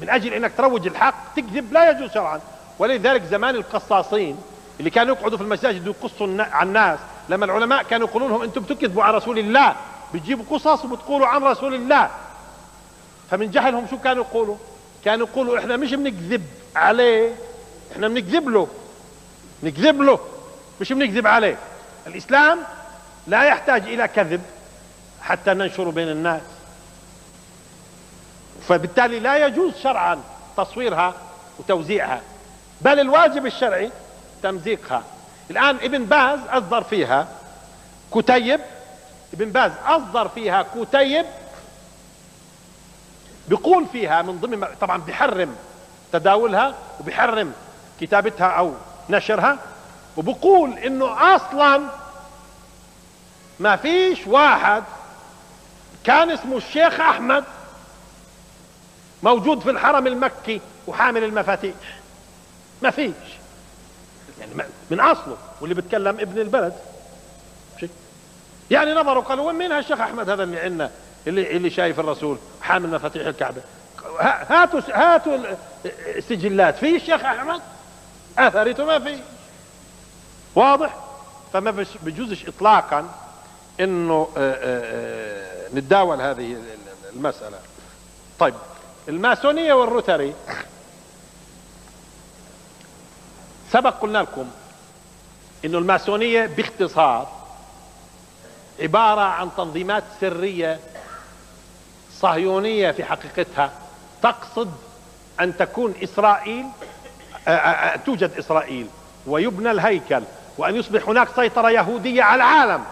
من أجل إنك تروج الحق تكذب لا يجوز شرعا. ولذلك زمان القصاصين اللي كانوا يقعدوا في المساجد ويقصوا عن الناس لما العلماء كانوا يقولون لهم أنتم بتكذبوا على رسول الله بتجيبوا قصص وبتقولوا عن رسول الله. فمن جهلهم شو كانوا يقولوا؟ كانوا يقولوا إحنا مش بنكذب عليه إحنا بنكذب له. نكذب له مش بنكذب عليه. الإسلام لا يحتاج إلى كذب حتى ننشره بين الناس. فبالتالي لا يجوز شرعا تصويرها وتوزيعها بل الواجب الشرعي تمزيقها. الآن ابن باز أصدر فيها كتيب ابن باز أصدر فيها كتيب بيقول فيها من ضمن طبعا بيحرم تداولها وبيحرم كتابتها أو نشرها وبقول إنه أصلا ما فيش واحد كان اسمه الشيخ أحمد موجود في الحرم المكي وحامل المفاتيح. ما فيش. يعني من أصله واللي بيتكلم ابن البلد. يعني نظروا قالوا وين هالشيخ أحمد هذا اللي عندنا اللي اللي شايف الرسول حامل مفاتيح الكعبة؟ هاتوا هاتوا السجلات. في الشيخ أحمد؟ اثرته ما في. واضح؟ فما بجوزش اطلاقا إنه آه، آه، آه، نتداول هذه المسألة. طيب. الماسونية والروتري. سبق قلنا لكم إنه الماسونية باختصار عبارة عن تنظيمات سرية صهيونية في حقيقتها تقصد أن تكون إسرائيل توجد إسرائيل ويبنى الهيكل وأن يصبح هناك سيطرة يهودية على العالم.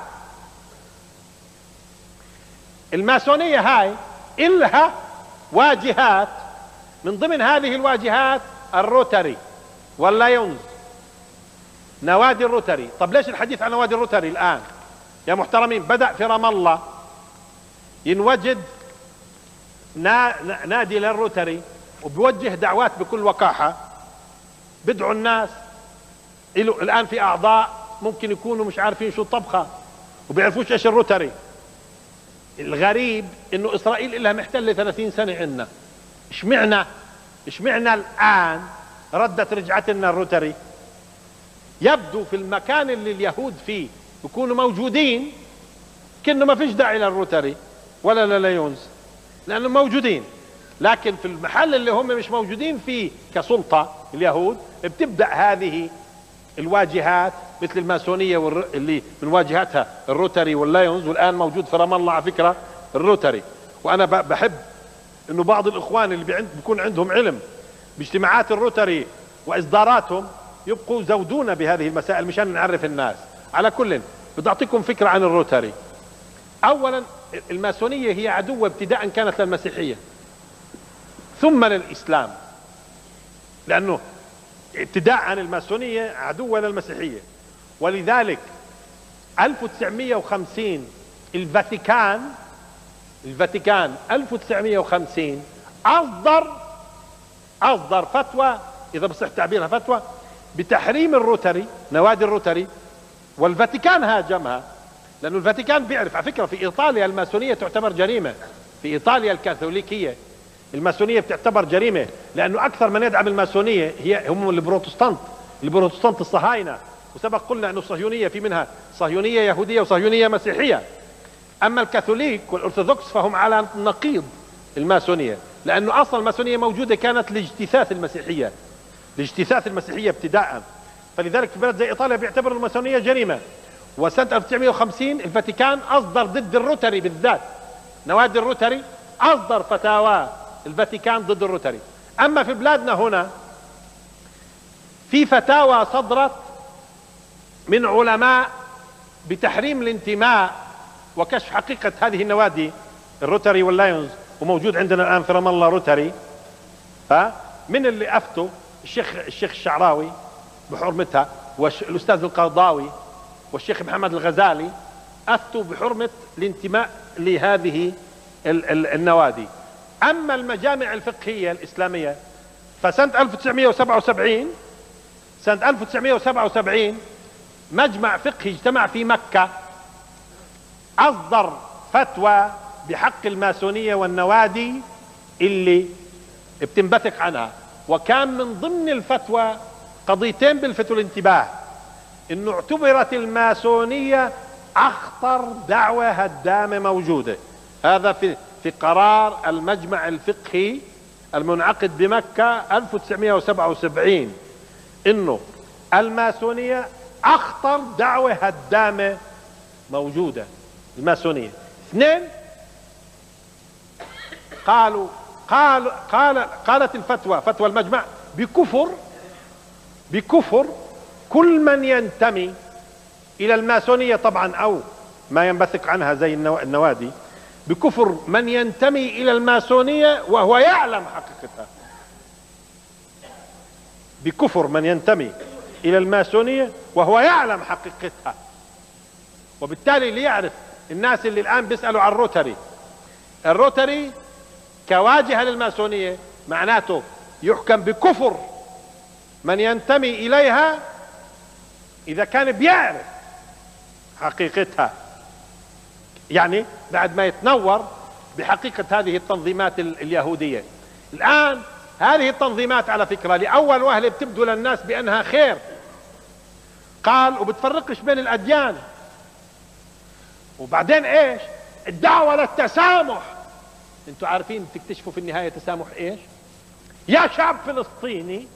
الماسونية هاي إلها واجهات من ضمن هذه الواجهات الروتري واللايونز. نوادي الروتري. طب ليش الحديث عن نوادي الروتري الآن؟ يا محترمين بدأ في رام الله ينوجد نادي للروتري وبيوجه دعوات بكل وقاحة بدعوا الناس. الآن في أعضاء ممكن يكونوا مش عارفين شو الطبخة وبيعرفوش إيش الروتري. الغريب إنه إسرائيل لها محتله 30 سنة عندنا. اشمعنا اشمعنا الآن ردت رجعت لنا الروتري. يبدو في المكان اللي اليهود فيه يكونوا موجودين كأنه ما فيش داعي للروتري ولا لليونز لانهم موجودين. لكن في المحل اللي هم مش موجودين فيه كسلطة اليهود بتبدأ هذه الواجهات مثل الماسونية والر... اللي من واجهاتها الروتري واللايونز والآن موجود في رام الله على فكرة الروتري. وأنا بحب إنه بعض الإخوان اللي بيعند... بيكون عندهم علم باجتماعات الروتري وإصداراتهم يبقوا زودونا بهذه المسائل مشان نعرف الناس. على كل بدي أعطيكم فكرة عن الروتري. أولا الماسونية هي عدوة ابتداء كانت للمسيحية ثم للإسلام. لأنه ابتداء عن الماسونية عدوة للمسيحية ولذلك 1950 الفاتيكان الفاتيكان 1950 أصدر أصدر فتوى إذا بصح تعبيرها فتوى بتحريم الروتري نوادي الروتري والفاتيكان هاجمها. لأنه الفاتيكان بيعرف على فكرة في إيطاليا الماسونية تعتبر جريمة في إيطاليا الكاثوليكية. الماسونية بتعتبر جريمة لأنه أكثر من يدعم الماسونية هي هم البروتستانت البروتستانت الصهاينة. وسبق قلنا أنه الصهيونية في منها صهيونية يهودية وصهيونية مسيحية. أما الكاثوليك والأرثوذكس فهم على نقيض الماسونية لأنه أصلا الماسونية موجودة كانت لاجتثاث المسيحية لاجتثاث المسيحية ابتداء فلذلك في بلد زي إيطاليا بيعتبر الماسونية جريمة. وسنة 1950 الفاتيكان أصدر ضد الروتري بالذات. نوادي الروتري أصدر فتاوى الفاتيكان ضد الروتري. أما في بلادنا هنا في فتاوى صدرت من علماء بتحريم الانتماء وكشف حقيقة هذه النوادي الروتري واللايونز وموجود عندنا الآن في رام الله روتري. ها؟ من اللي أفتوا؟ الشيخ الشيخ الشعراوي بحرمتها والأستاذ القرضاوي والشيخ محمد الغزالي أفتوا بحرمة الانتماء لهذه النوادي. أما المجامع الفقهية الإسلامية فسنة 1977 سنة 1977 مجمع فقهي اجتمع في مكة أصدر فتوى بحق الماسونية والنوادي اللي بتنبثق عنها. وكان من ضمن الفتوى قضيتين بلفتوا الانتباه إنه اعتبرت الماسونية أخطر دعوة هدامة موجودة. هذا في في قرار المجمع الفقهي المنعقد بمكة 1977 إنه الماسونية أخطر دعوة هدامة موجودة الماسونية. اثنين قالوا قال قال قالت الفتوى فتوى المجمع بكفر بكفر كل من ينتمي إلى الماسونية طبعا أو ما ينبثق عنها زي النوادي بكفر من ينتمي إلى الماسونية وهو يعلم حقيقتها. بكفر من ينتمي إلى الماسونية وهو يعلم حقيقتها. وبالتالي ليعرف الناس اللي الآن بيسألوا عن الروتري الروتري كواجهة للماسونية معناته يحكم بكفر من ينتمي إليها إذا كان بيعرف حقيقتها. يعني بعد ما يتنور بحقيقة هذه التنظيمات اليهودية. الآن هذه التنظيمات على فكرة لأول وهلة بتبدو للناس بأنها خير. قال وبتفرقش بين الأديان. وبعدين إيش؟ الدعوة للتسامح. أنتوا عارفين تكتشفوا في النهاية تسامح إيش؟ يا شعب فلسطيني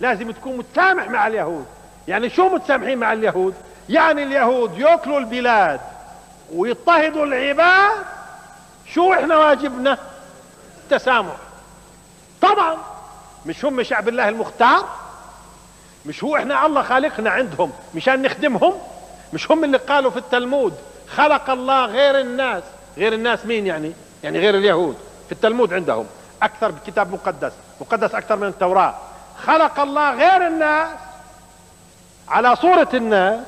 لازم تكون متسامح مع اليهود. يعني شو متسامحين مع اليهود؟ يعني اليهود يأكلوا البلاد. ويضطهدوا العباد. شو إحنا واجبنا؟ التسامح. طبعا مش هم شعب الله المختار؟ مش هو إحنا الله خالقنا عندهم مشان نخدمهم؟ مش هم اللي قالوا في التلمود خلق الله غير الناس؟ غير الناس مين يعني؟ يعني غير اليهود. في التلمود عندهم أكثر بكتاب مقدس مقدس أكثر من التوراة. خلق الله غير الناس على صورة الناس.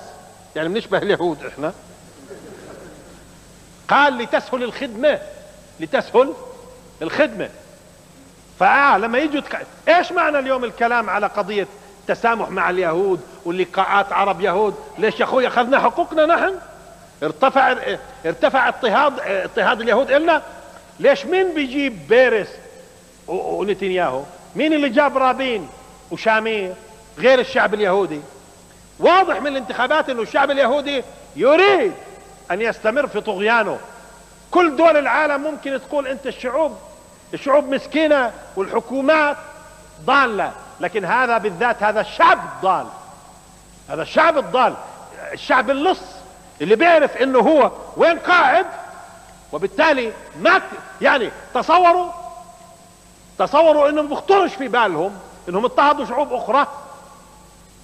يعني بنشبه اليهود إحنا. قال لتسهل الخدمة. لتسهل الخدمة. فآه لما يجوا تك... إيش معنى اليوم الكلام على قضية تسامح مع اليهود واللقاءات عرب يهود؟ ليش يا أخوي أخذنا حقوقنا نحن؟ ارتفع ارتفع اضطهاد اضطهاد اليهود إلنا؟ ليش مين بيجيب بيرس ونتنياهو؟ مين اللي جاب رابين وشامير غير الشعب اليهودي؟ واضح من الانتخابات إنه الشعب اليهودي يريد أن يستمر في طغيانه. كل دول العالم ممكن تقول أنت الشعوب الشعوب مسكينة والحكومات ضالة لكن هذا بالذات هذا الشعب الضال. هذا الشعب الضال الشعب اللص اللي بيعرف إنه هو وين قاعد وبالتالي ما يعني تصوروا تصوروا إنهم بخطرش في بالهم إنهم اضطهدوا شعوب أخرى.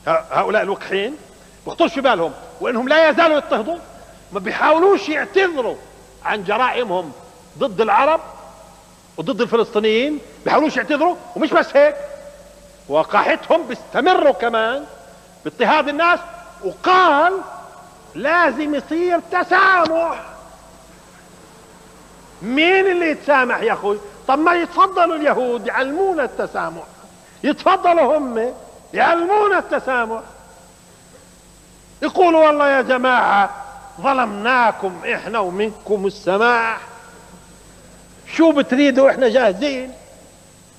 هؤلاء الوقحين بخطرش في بالهم وإنهم لا يزالوا يضطهدوا ما بيحاولوش يعتذروا عن جرائمهم ضد العرب وضد الفلسطينيين بيحاولوش يعتذروا ومش بس هيك وقاحتهم بيستمروا كمان باضطهاد الناس وقال لازم يصير تسامح. مين اللي يتسامح يا أخوي؟ طب ما يتفضلوا اليهود يعلمونا التسامح. يتفضلوا هم يعلمونا التسامح. يقولوا والله يا جماعة ظلمناكم إحنا ومنكم السماح شو بتريدوا إحنا جاهزين؟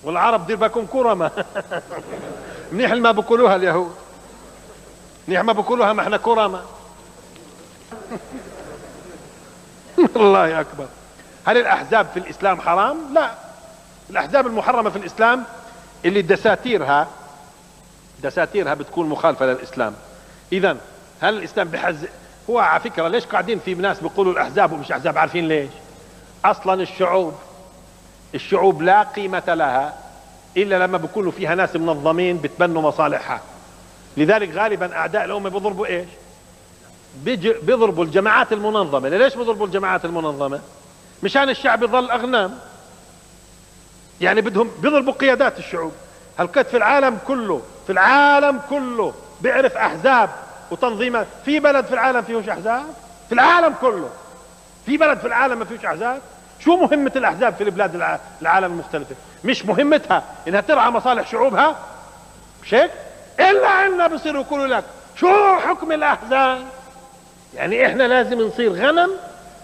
والعرب دير بالكم كرمة. *laughs* منيح ما بقولوها اليهود. منيح ما بقولوها ما إحنا كرمة. *laughs* الله أكبر. هل الأحزاب في الإسلام حرام؟ لا. الأحزاب المحرمة في الإسلام اللي دساتيرها دساتيرها بتكون مخالفة للإسلام. اذا هل الإسلام بحز هو على فكرة ليش قاعدين في ناس بيقولوا الأحزاب ومش أحزاب؟ عارفين ليش؟ أصلا الشعوب الشعوب لا قيمة لها إلا لما بيكونوا فيها ناس منظمين بتبنوا مصالحها. لذلك غالبا أعداء الأمة بيضربوا إيش؟ بيضربوا الجماعات المنظمة. ليش بيضربوا الجماعات المنظمة؟ مشان الشعب يظل أغنام. يعني بدهم بيضربوا قيادات الشعوب. هل في العالم كله في العالم كله بيعرف أحزاب وتنظيمات في بلد في العالم فيهوش أحزاب؟ في العالم كله. في بلد في العالم ما فيهوش أحزاب؟ شو مهمة الأحزاب في البلاد العالم المختلفة؟ مش مهمتها إنها ترعى مصالح شعوبها؟ مش هيك؟ إلا عنا بصيروا يقولوا لك شو حكم الأحزاب؟ يعني إحنا لازم نصير غنم؟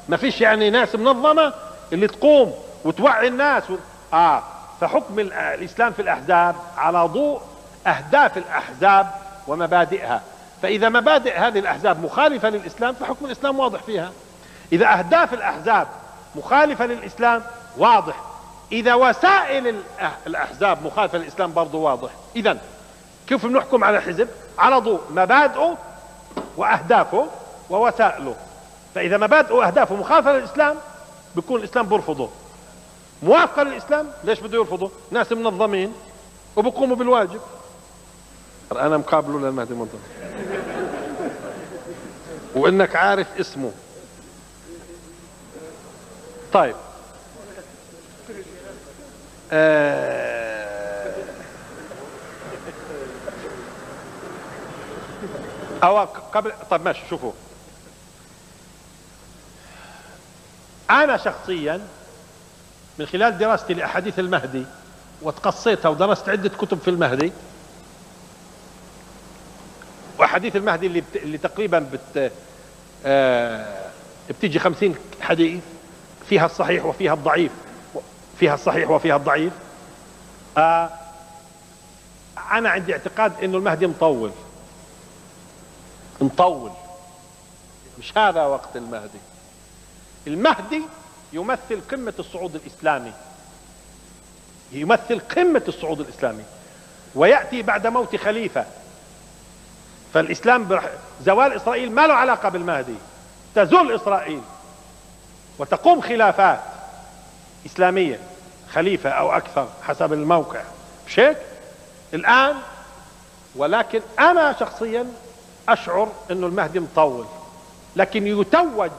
ما فيش يعني ناس منظمة اللي تقوم وتوعي الناس و... آه فحكم الإسلام في الأحزاب على ضوء أهداف الأحزاب ومبادئها. فإذا مبادئ هذه الأحزاب مخالفة للإسلام فحكم الإسلام واضح فيها. إذا أهداف الأحزاب مخالفة للإسلام واضح. إذا وسائل الأحزاب مخالفة للإسلام برضه واضح. إذا كيف بنحكم على حزب؟ على ضوء مبادئه وأهدافه ووسائله. فإذا مبادئه وأهدافه مخالفة للإسلام بيكون الإسلام برفضه موافقة للإسلام ليش بده يرفضه؟ ناس منظمين وبقوموا بالواجب. أنا مقابله للمهدي المنتظر وإنك عارف اسمه. طيب. آه. أو قبل طب ماشي شوفوا. أنا شخصيا من خلال دراستي لأحاديث المهدي وتقصيتها ودرست عدة كتب في المهدي واحاديث المهدي اللي بت... اللي تقريبا بت آه... بتيجي خمسين حديث فيها الصحيح وفيها الضعيف. فيها الصحيح وفيها الضعيف. آه... أنا عندي اعتقاد إنه المهدي مطول. مطول. مش هذا وقت المهدي. المهدي يمثل قمة الصعود الإسلامي. يمثل قمة الصعود الإسلامي. ويأتي بعد موت خليفة. فالإسلام. زوال إسرائيل ما له علاقة بالمهدي. تزول إسرائيل وتقوم خلافات إسلامية خليفة أو أكثر حسب الموقع. مش هيك الآن ولكن أنا شخصيا أشعر أنه المهدي مطول. لكن يتوج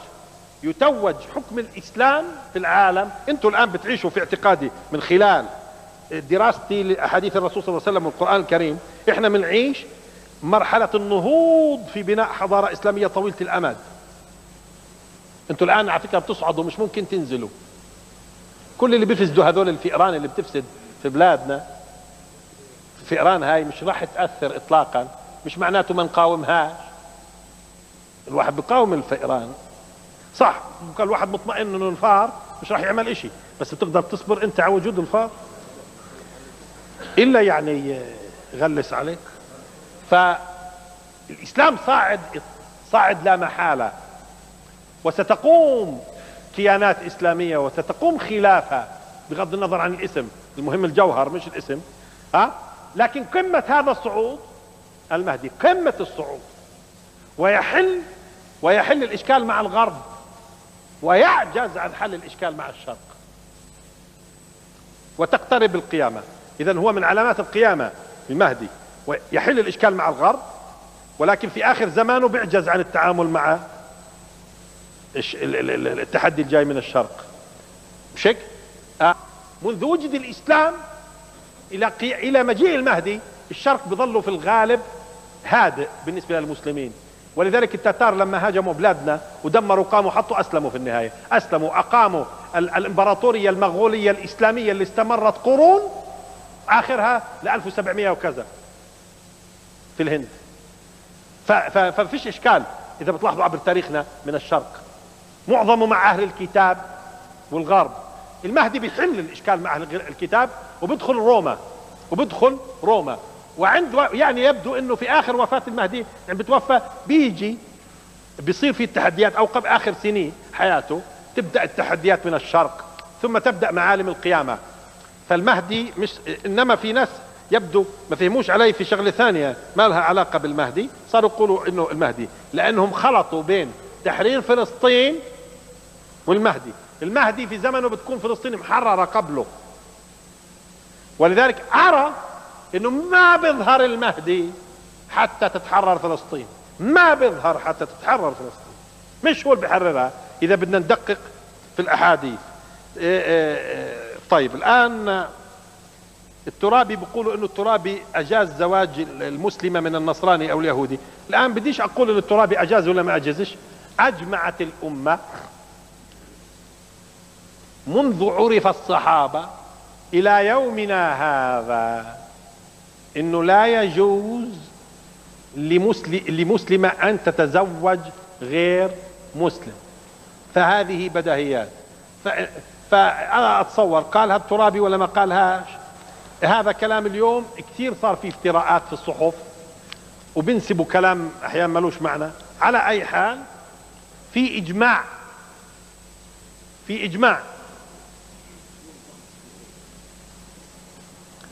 يتوج حكم الإسلام في العالم. أنتم الآن بتعيشوا في اعتقادي من خلال دراستي لأحاديث الرسول صلى الله عليه وسلم والقرآن الكريم. إحنا بنعيش مرحلة النهوض في بناء حضارة إسلامية طويلة الأمد. أنتم الآن على فكرة بتصعدوا مش ممكن تنزلوا. كل اللي بيفسدوا هذول الفئران اللي بتفسد في بلادنا الفئران هاي مش راح تأثر اطلاقا مش معناته ما نقاومهاش. الواحد بيقاوم الفئران. صح كان الواحد مطمئن إنه الفار مش راح يعمل إشي بس بتقدر تصبر أنت على وجود الفار. إلا يعني يغلس عليك. فالإسلام صاعد صاعد لا محالة. وستقوم كيانات إسلامية وستقوم خلافة بغض النظر عن الاسم المهم الجوهر مش الاسم ها؟ لكن قمة هذا الصعود المهدي قمة الصعود. ويحل ويحل الإشكال مع الغرب ويعجز عن حل الإشكال مع الشرق. وتقترب القيامة. اذا هو من علامات القيامة المهدي. ويحل الإشكال مع الغرب ولكن في آخر زمانه بيعجز عن التعامل مع التحدي الجاي من الشرق. مش هيك؟ آه. منذ وجد الإسلام إلى إلى مجيء المهدي الشرق بظلوا في الغالب هادئ بالنسبة للمسلمين. ولذلك التتار لما هاجموا بلادنا ودمروا قاموا حطوا أسلموا في النهاية. أسلموا أقاموا. الإمبراطورية المغولية الإسلامية اللي استمرت قرون آخرها ل 1700 وكذا. في الهند. ففيش إشكال إذا بتلاحظوا عبر تاريخنا من الشرق. معظمه مع أهل الكتاب والغرب. المهدي بيحل الإشكال مع أهل الكتاب وبيدخل روما. وبيدخل روما. وعند يعني يبدو إنه في آخر وفاة المهدي يعني بتوفى بيجي بيصير في التحديات أو قبل آخر سنين حياته تبدأ التحديات من الشرق ثم تبدأ معالم القيامة. فالمهدي مش إنما في ناس يبدو ما فهموش علي في شغلة ثانية. ما لها علاقة بالمهدي؟ صاروا يقولوا إنه المهدي. لأنهم خلطوا بين تحرير فلسطين والمهدي. المهدي في زمنه بتكون فلسطين محررة قبله. ولذلك أرى إنه ما بيظهر المهدي حتى تتحرر فلسطين. ما بيظهر حتى تتحرر فلسطين. مش هو اللي بيحررها. إذا بدنا ندقق في الأحاديث. إيه إيه إيه. طيب الآن الترابي بيقولوا إنه الترابي أجاز زواج المسلمة من النصراني أو اليهودي. الآن بديش أقول ان الترابي أجاز ولا ما أجازش. أجمعت الأمة منذ عرف الصحابة إلى يومنا هذا إنه لا يجوز لمسلمة أن تتزوج غير مسلم. فهذه بدهيات فانا أتصور قالها الترابي ولا ما قالهاش؟ هذا كلام اليوم كثير صار في افتراءات في الصحف وبنسبوا كلام أحيانا ملوش معنى. على أي حال في إجماع في إجماع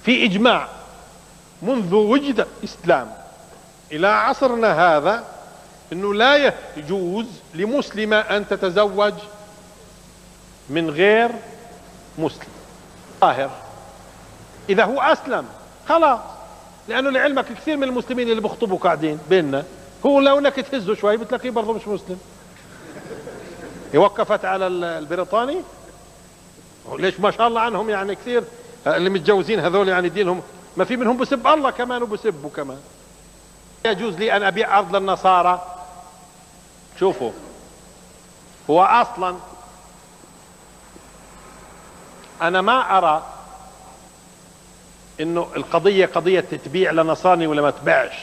في إجماع منذ وجد الإسلام إلى عصرنا هذا إنه لا يجوز لمسلمة أن تتزوج من غير مسلم طاهر. إذا هو أسلم خلاص. لأنه لعلمك كثير من المسلمين اللي بيخطبوا قاعدين بيننا هو لو إنك تهزه شوي بتلاقيه برضه مش مسلم. وقفت على البريطاني؟ ليش ما شاء الله عنهم يعني كثير اللي متجوزين هذول يعني دينهم ما في منهم بسب الله كمان وبسبوا كمان. يجوز لي أن أبيع أرض للنصارى؟ شوفوا هو أصلا أنا ما أرى إنه القضية قضية تبيع لنصراني ولا ما تبيعش؟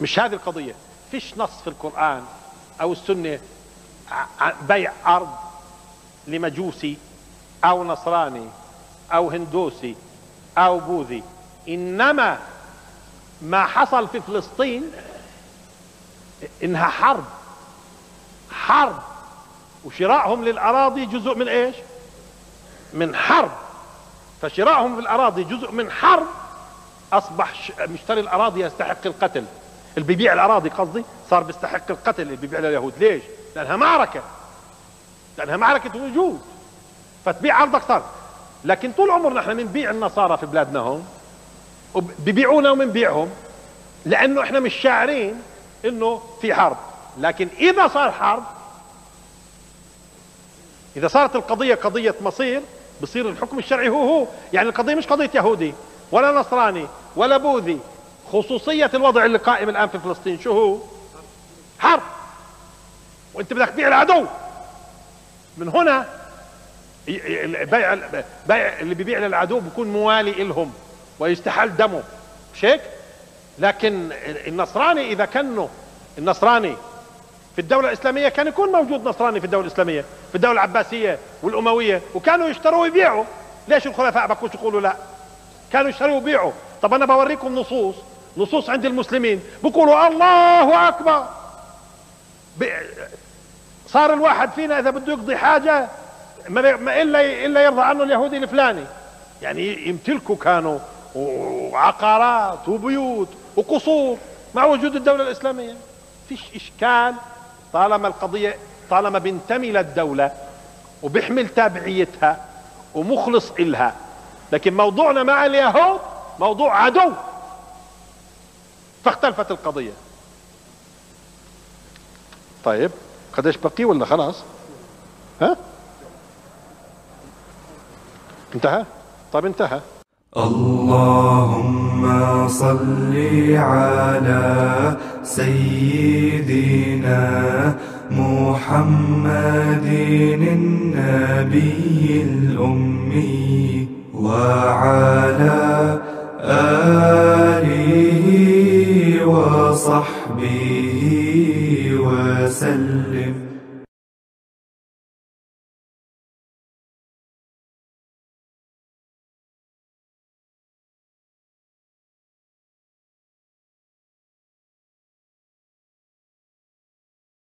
مش هذه القضية. فيش نص في القرآن أو السنة بيع أرض لمجوسي أو نصراني أو هندوسي أو بوذي. إنما ما حصل في فلسطين إنها حرب. حرب. وشرائهم للأراضي جزء من إيش؟ من حرب. فشرائهم في الأراضي جزء من حرب أصبح مشتري الأراضي يستحق القتل. اللي بيبيع الأراضي قصدي صار بيستحق القتل اللي بيبيع لليهود. ليش؟ لأنها معركة. لأنها معركة وجود. فتبيع أرضك صار. لكن طول عمرنا إحنا بنبيع النصارى في بلادنا هون وبيبيعونا وبنبيعهم لأنه إحنا مش شاعرين إنه في حرب. لكن إذا صار حرب إذا صارت القضية قضية مصير بصير الحكم الشرعي هو هو. يعني القضية مش قضية يهودي ولا نصراني ولا بوذي. خصوصية الوضع اللي قائم الآن في فلسطين شو هو؟ حرب. وأنت بدك تبيع العدو. من هنا بيع بيع اللي بيبيع للعدو بيكون موالي لهم ويستحل دمه. مش هيك؟ لكن النصراني إذا كانه النصراني في الدولة الإسلامية كان يكون موجود نصراني في الدولة الإسلامية في الدولة العباسية والأموية وكانوا يشتروا ويبيعوا ليش الخلفاء بكوش يقولوا لا؟ كانوا يشتروا ويبيعوا طب أنا بوريكم نصوص نصوص عند المسلمين. بيقولوا الله أكبر. صار الواحد فينا إذا بده يقضي حاجة ما إلا إلا يرضى عنه اليهودي الفلاني. يعني يمتلكوا كانوا. وعقارات وبيوت وقصور مع وجود الدولة الإسلامية. فيش إشكال. طالما القضية طالما بينتمي للدولة وبيحمل تابعيتها ومخلص إلها. لكن موضوعنا مع اليهود موضوع عدو. فاختلفت القضية. طيب قديش بقي ولا خلاص؟ ها؟ انتهى؟ طيب انتهى. اللهم صل على سيدنا محمد النبي الأمي وعلى آله وصحبه وسلم.